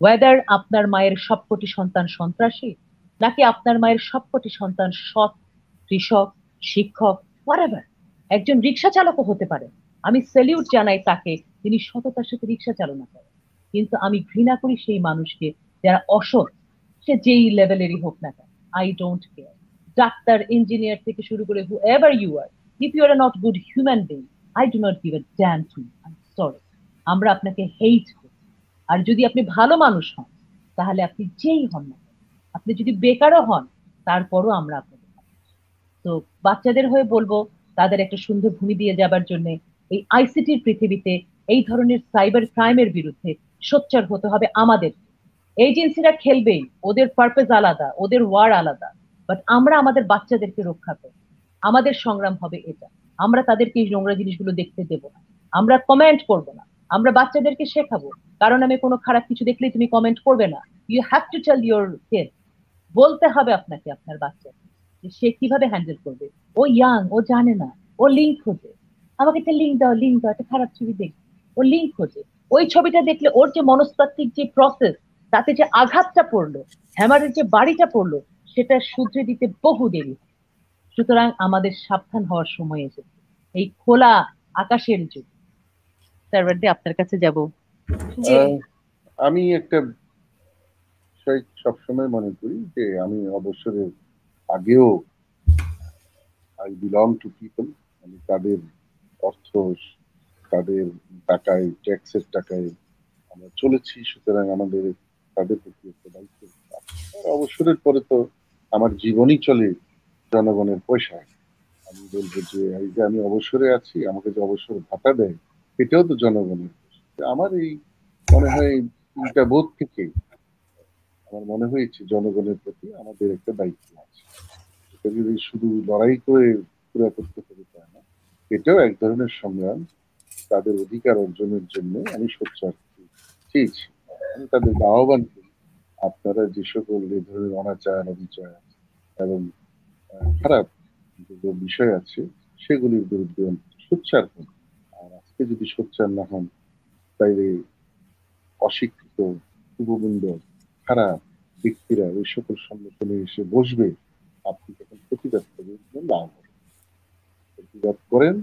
ওয়েদার আপনার মায়ের সবকটি সন্তান সন্ত্রাসী, নাকি আপনার মায়ের সবকটি সন্তান সৎ কৃষক, শিক্ষক হোয়ারেভার একজন রিক্সা চালকও হতে পারে। আমি সেলিউট জানাই তাকে, তিনি সততার সাথে রিক্সা চালনা করেন। কিন্তু আমি ঘৃণা করি সেই মানুষকে যারা অসৎ সে যেই লেভেলেরই হোক না কেন I don't care doctor engineer থেকে শুরু করে whoever you are if you are not good human being I do not give a damn to sorry আমরা আপনাকে হেইট করি। আর যদি আপনি ভালো মানুষ হন, তাহলে আপনি যেই হন না আপনি যদি বেকারও হন, তারপরও আমরা আপনাকে তো বাচ্চাদের হয়ে বলব, তাদের একটা সুন্দর ভূমি দিয়ে যাবার জন্য এই আইসিটির পৃথিবীতে এই ধরনের সাইবার ক্রাইমের বিরুদ্ধে সোচ্চার হতে হবে আমাদের এজেন্সিরা খেলবেই, ওদের পারপেজ আলাদা, ওদের ওয়ার আলাদা বাট আমরা আমাদের বাচ্চাদেরকে রক্ষা করব। আমাদের সংগ্রাম হবে এটা। আমরা তাদেরকে এই নোংরা জিনিসগুলো দেখতে দেব না। আমরা কমেন্ট করব না। আমরা বাচ্চাদেরকে শেখাবো। কারণ আমি কোনো খারাপ কিছু দেখলেই তুমি কমেন্ট করবে না। You have to tell your kid বলতে হবে আপনাকে, আপনার বাচ্চাকে, যে সে কীভাবে হ্যান্ডেল করবে। ও ইয়াং ও জানে না। ও লিঙ্ক খোঁজে। আমাকে একটা লিঙ্ক দাও লিঙ্ক দাও, একটা খারাপ ছবি দেখ ও লিঙ্ক খোঁজে। ওই ছবিটা দেখলে ওর যে মনস্তাত্ত্বিক যে প্রসেস তাতে যে আঘাতটা পড়ল হ্যামারের যে বাড়িটা পড়ল সেটা শুধরে দিতে বহু দেরি। সুতরাং আমাদের সাবধান হওয়ার সময় এসেছে। এই খোলা আকাশের যুগ। সার্ভারটি আপনার কাছে যাব। আমি একটা বিষয় সবসময় মনে করি যে আমি অবসরের আগেও আই বিলং টু পিপল আমি তাদের অর্থ তাদের টাকায় ট্যাক্সের টাকায় আমরা চলেছি সুতরাং আমাদের তাদের প্রতি একটা দায়িত্ব অবসরের পরে তো আমার জীবনই চলে জনগণের পয়সায় আমি বলব যে, এই যে আমি অবসরে আছি, আমাকে যে অবসর ভাতা দেয়, এটাও তো জনগণের আমার এই মনে হয় বোধ থেকে, আমার মনে হয়েছে জনগণের প্রতি আমাদের একটা দায়িত্ব আছে। এটা যদি শুধু লড়াই করে পুরা করতে হবে তা না, এটাও এক ধরনের সংগ্রাম। তাদের অধিকার অর্জনের জন্য আমি সোচ্চার। চেয়েছি আমি তাদের আহ্বান করি আপনারা যে সকল এই ধরনের অনাচার অবিচার এবং খারাপ বিষয় আছে, সেগুলির বিরুদ্ধে সোচ্চার হন। আর আজকে যদি সোচ্চার না হন, তাইলে অশিক্ষিত উপবৃন্দ খারাপ ব্যক্তিরা ওই সকল সংগঠনে এসে বসবে, আপনি তখন প্রতিবাদ করবেন না প্রতিবাদ করেন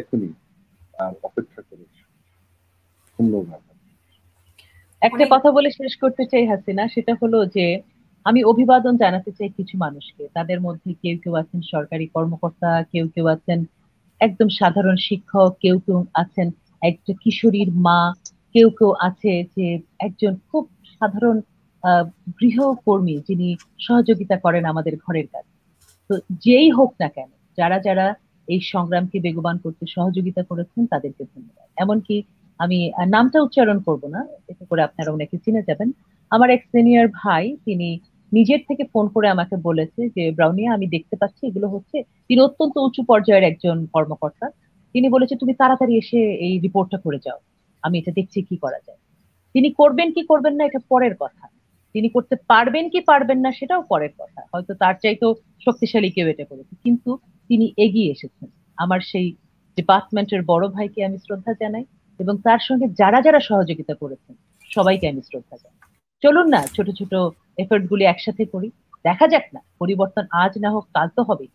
এখনই। আর অপেক্ষা করে ধন্যবাদ। একটা কথা বলে শেষ করতে চাই হাসিনা সেটা হলো যে আমি অভিবাদন জানাতে চাই কিছু মানুষকে। তাদের মধ্যে কেউ কেউ আছেন সরকারি কর্মকর্তা কেউ কেউ আছেন একদম সাধারণ শিক্ষক কেউ কেউ আছেন একটা কিশোরীর মা কেউ কেউ আছে যে একজন খুব সাধারণ গৃহকর্মী যিনি সহযোগিতা করেন আমাদের ঘরের কাজ। তো যেই হোক না কেন যারা যারা এই সংগ্রামকে বেগবান করতে সহযোগিতা করেছেন তাদেরকে ধন্যবাদ। এমনকি আমি নামটা উচ্চারণ করব না, এতে করে আপনারা অনেকে চিনে যাবেন। আমার এক সিনিয়র ভাই, তিনি নিজের থেকে ফোন করে আমাকে বলেছে যে, ব্রাউনিয়া, আমি দেখতে পাচ্ছি এগুলো হচ্ছে, তিনি অত্যন্ত উঁচু পর্যায়ের একজন কর্মকর্তা। তিনি বলেছে, তুমি তাড়াতাড়ি এসে এই রিপোর্টটা করে যাও। আমি এটা দেখছি কি করা যায়। তিনি করবেন কি করবেন না, এটা পরের কথা। তিনি করতে পারবেন কি পারবেন না, সেটাও পরের কথা। হয়তো তার চাইতেও শক্তিশালী কেউ এটা করেছে। কিন্তু তিনি এগিয়ে এসেছেন। আমার সেই ডিপার্টমেন্টের বড় ভাইকে আমি শ্রদ্ধা জানাই। এবং তার সঙ্গে যারা যারা সহযোগিতা করেছেন সবাইকে আমি শ্রদ্ধা জানাই চলুন না, ছোট ছোট এফোর্ট গুলি একসাথে করি। দেখা যাক না, পরিবর্তন আজ না হোক, কাল তো হবে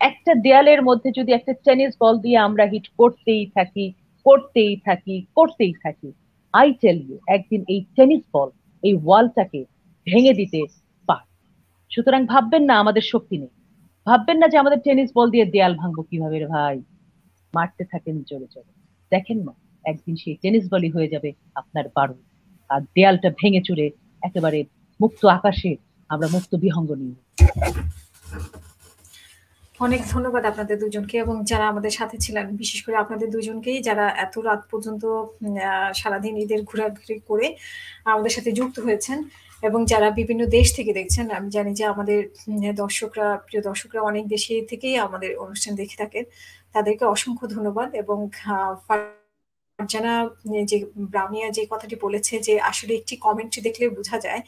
একটা দেয়ালের মধ্যে যদি একটা টেনিস বল দিয়ে আমরা হিট করতেই থাকি করতেই থাকি করতেই থাকি আই টেল ইউ একদিন এই টেনিস বল এই ওয়ালটাকে ভেঙে দিতে পার। সুতরাং ভাববেন না, আমাদের শক্তি নেই। ভাববেন না যে আমাদের টেনিস বল দিয়ে দেয়াল ভাঙবো কীভাবে ভাই। মারতে থাকেন জোরে জোরে। দেখেন না একদিন সেই টেনিস বলই হয়ে যাবে আপনার বারো আর দেয়ালটা ভেঙে চুরে একেবারে মুক্ত আকাশে আমরা মুক্ত বিহঙ্গ নিয়ে অনেক ধন্যবাদ আপনাদের দুজনকে এবং যারা আমাদের সাথে ছিলেন, বিশেষ করে আপনাদের দুজনকেই যারা এত রাত পর্যন্ত সারাদিন ঈদের ঘোরাঘুরি করে আমাদের সাথে যুক্ত হয়েছেন এবং যারা বিভিন্ন দেশ থেকে দেখছেন, আমি জানি যে আমাদের দর্শকরা, প্রিয় দর্শকরা অনেক দেশে থেকেই আমাদের অনুষ্ঠান দেখে থাকেন। তাদেরকে অসংখ্য ধন্যবাদ এবং জানা যে ব্রাউনিয়া যে কথাটি বলেছে যে আসলে একটি কমেন্ট্রি দেখলে বোঝা যায়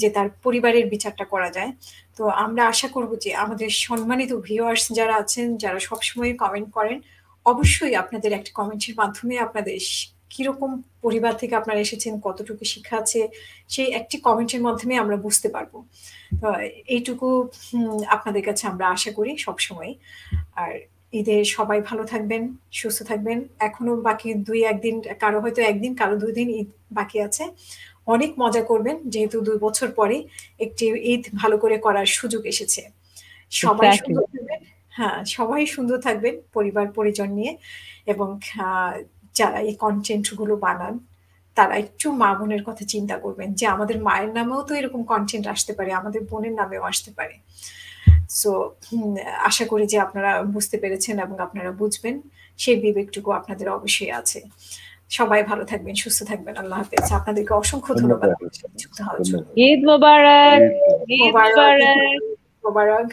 যে তার পরিবারের বিচারটা করা যায়। তো আমরা আশা করব যে আমাদের সম্মানিত ভিউয়ার্স যারা আছেন, যারা সবসময় কমেন্ট করেন, অবশ্যই আপনাদের একটা কমেন্টের মাধ্যমে আপনাদের কীরকম পরিবার থেকে আপনারা এসেছেন, কতটুকু শিক্ষা আছে, সেই একটি কমেন্টের মাধ্যমে আমরা বুঝতে পারব। এইটুকু আপনাদের কাছে আমরা আশা করি সবসময় আর ঈদে সবাই ভালো থাকবেন সুস্থ থাকবেন। এখনও বাকি দুই একদিন কারও হয়তো একদিন কারও দুই দিন ঈদ বাকি আছে। অনেক মজা করবেন যেহেতু দুই বছর পরে একটি ঈদ ভালো করে করার সুযোগ এসেছে। সবাই সুন্দর থাকবেন। হ্যাঁ সবাই সুন্দর থাকবেন পরিবার পরিজন নিয়ে এবং যারা এই কন্টেন্টগুলো বানান তারা একটু মা বোনের কথা চিন্তা করবেন যে আমাদের মায়ের নামেও তো এরকম কন্টেন্ট আসতে পারে আমাদের বোনের নামেও আসতে পারে। সো আশা করি যে আপনারা বুঝতে পেরেছেন এবং আপনারা বুঝবেন। সেই বিবেকটুকু আপনাদের অবশ্যই আছে। সবাই ভালো থাকবেন সুস্থ থাকবেন। আল্লাহ হাফেজ। আপনাদেরকে অসংখ্য ধন্যবাদ। ঈদ মোবারক। ঈদ মোবারক। মোবারক।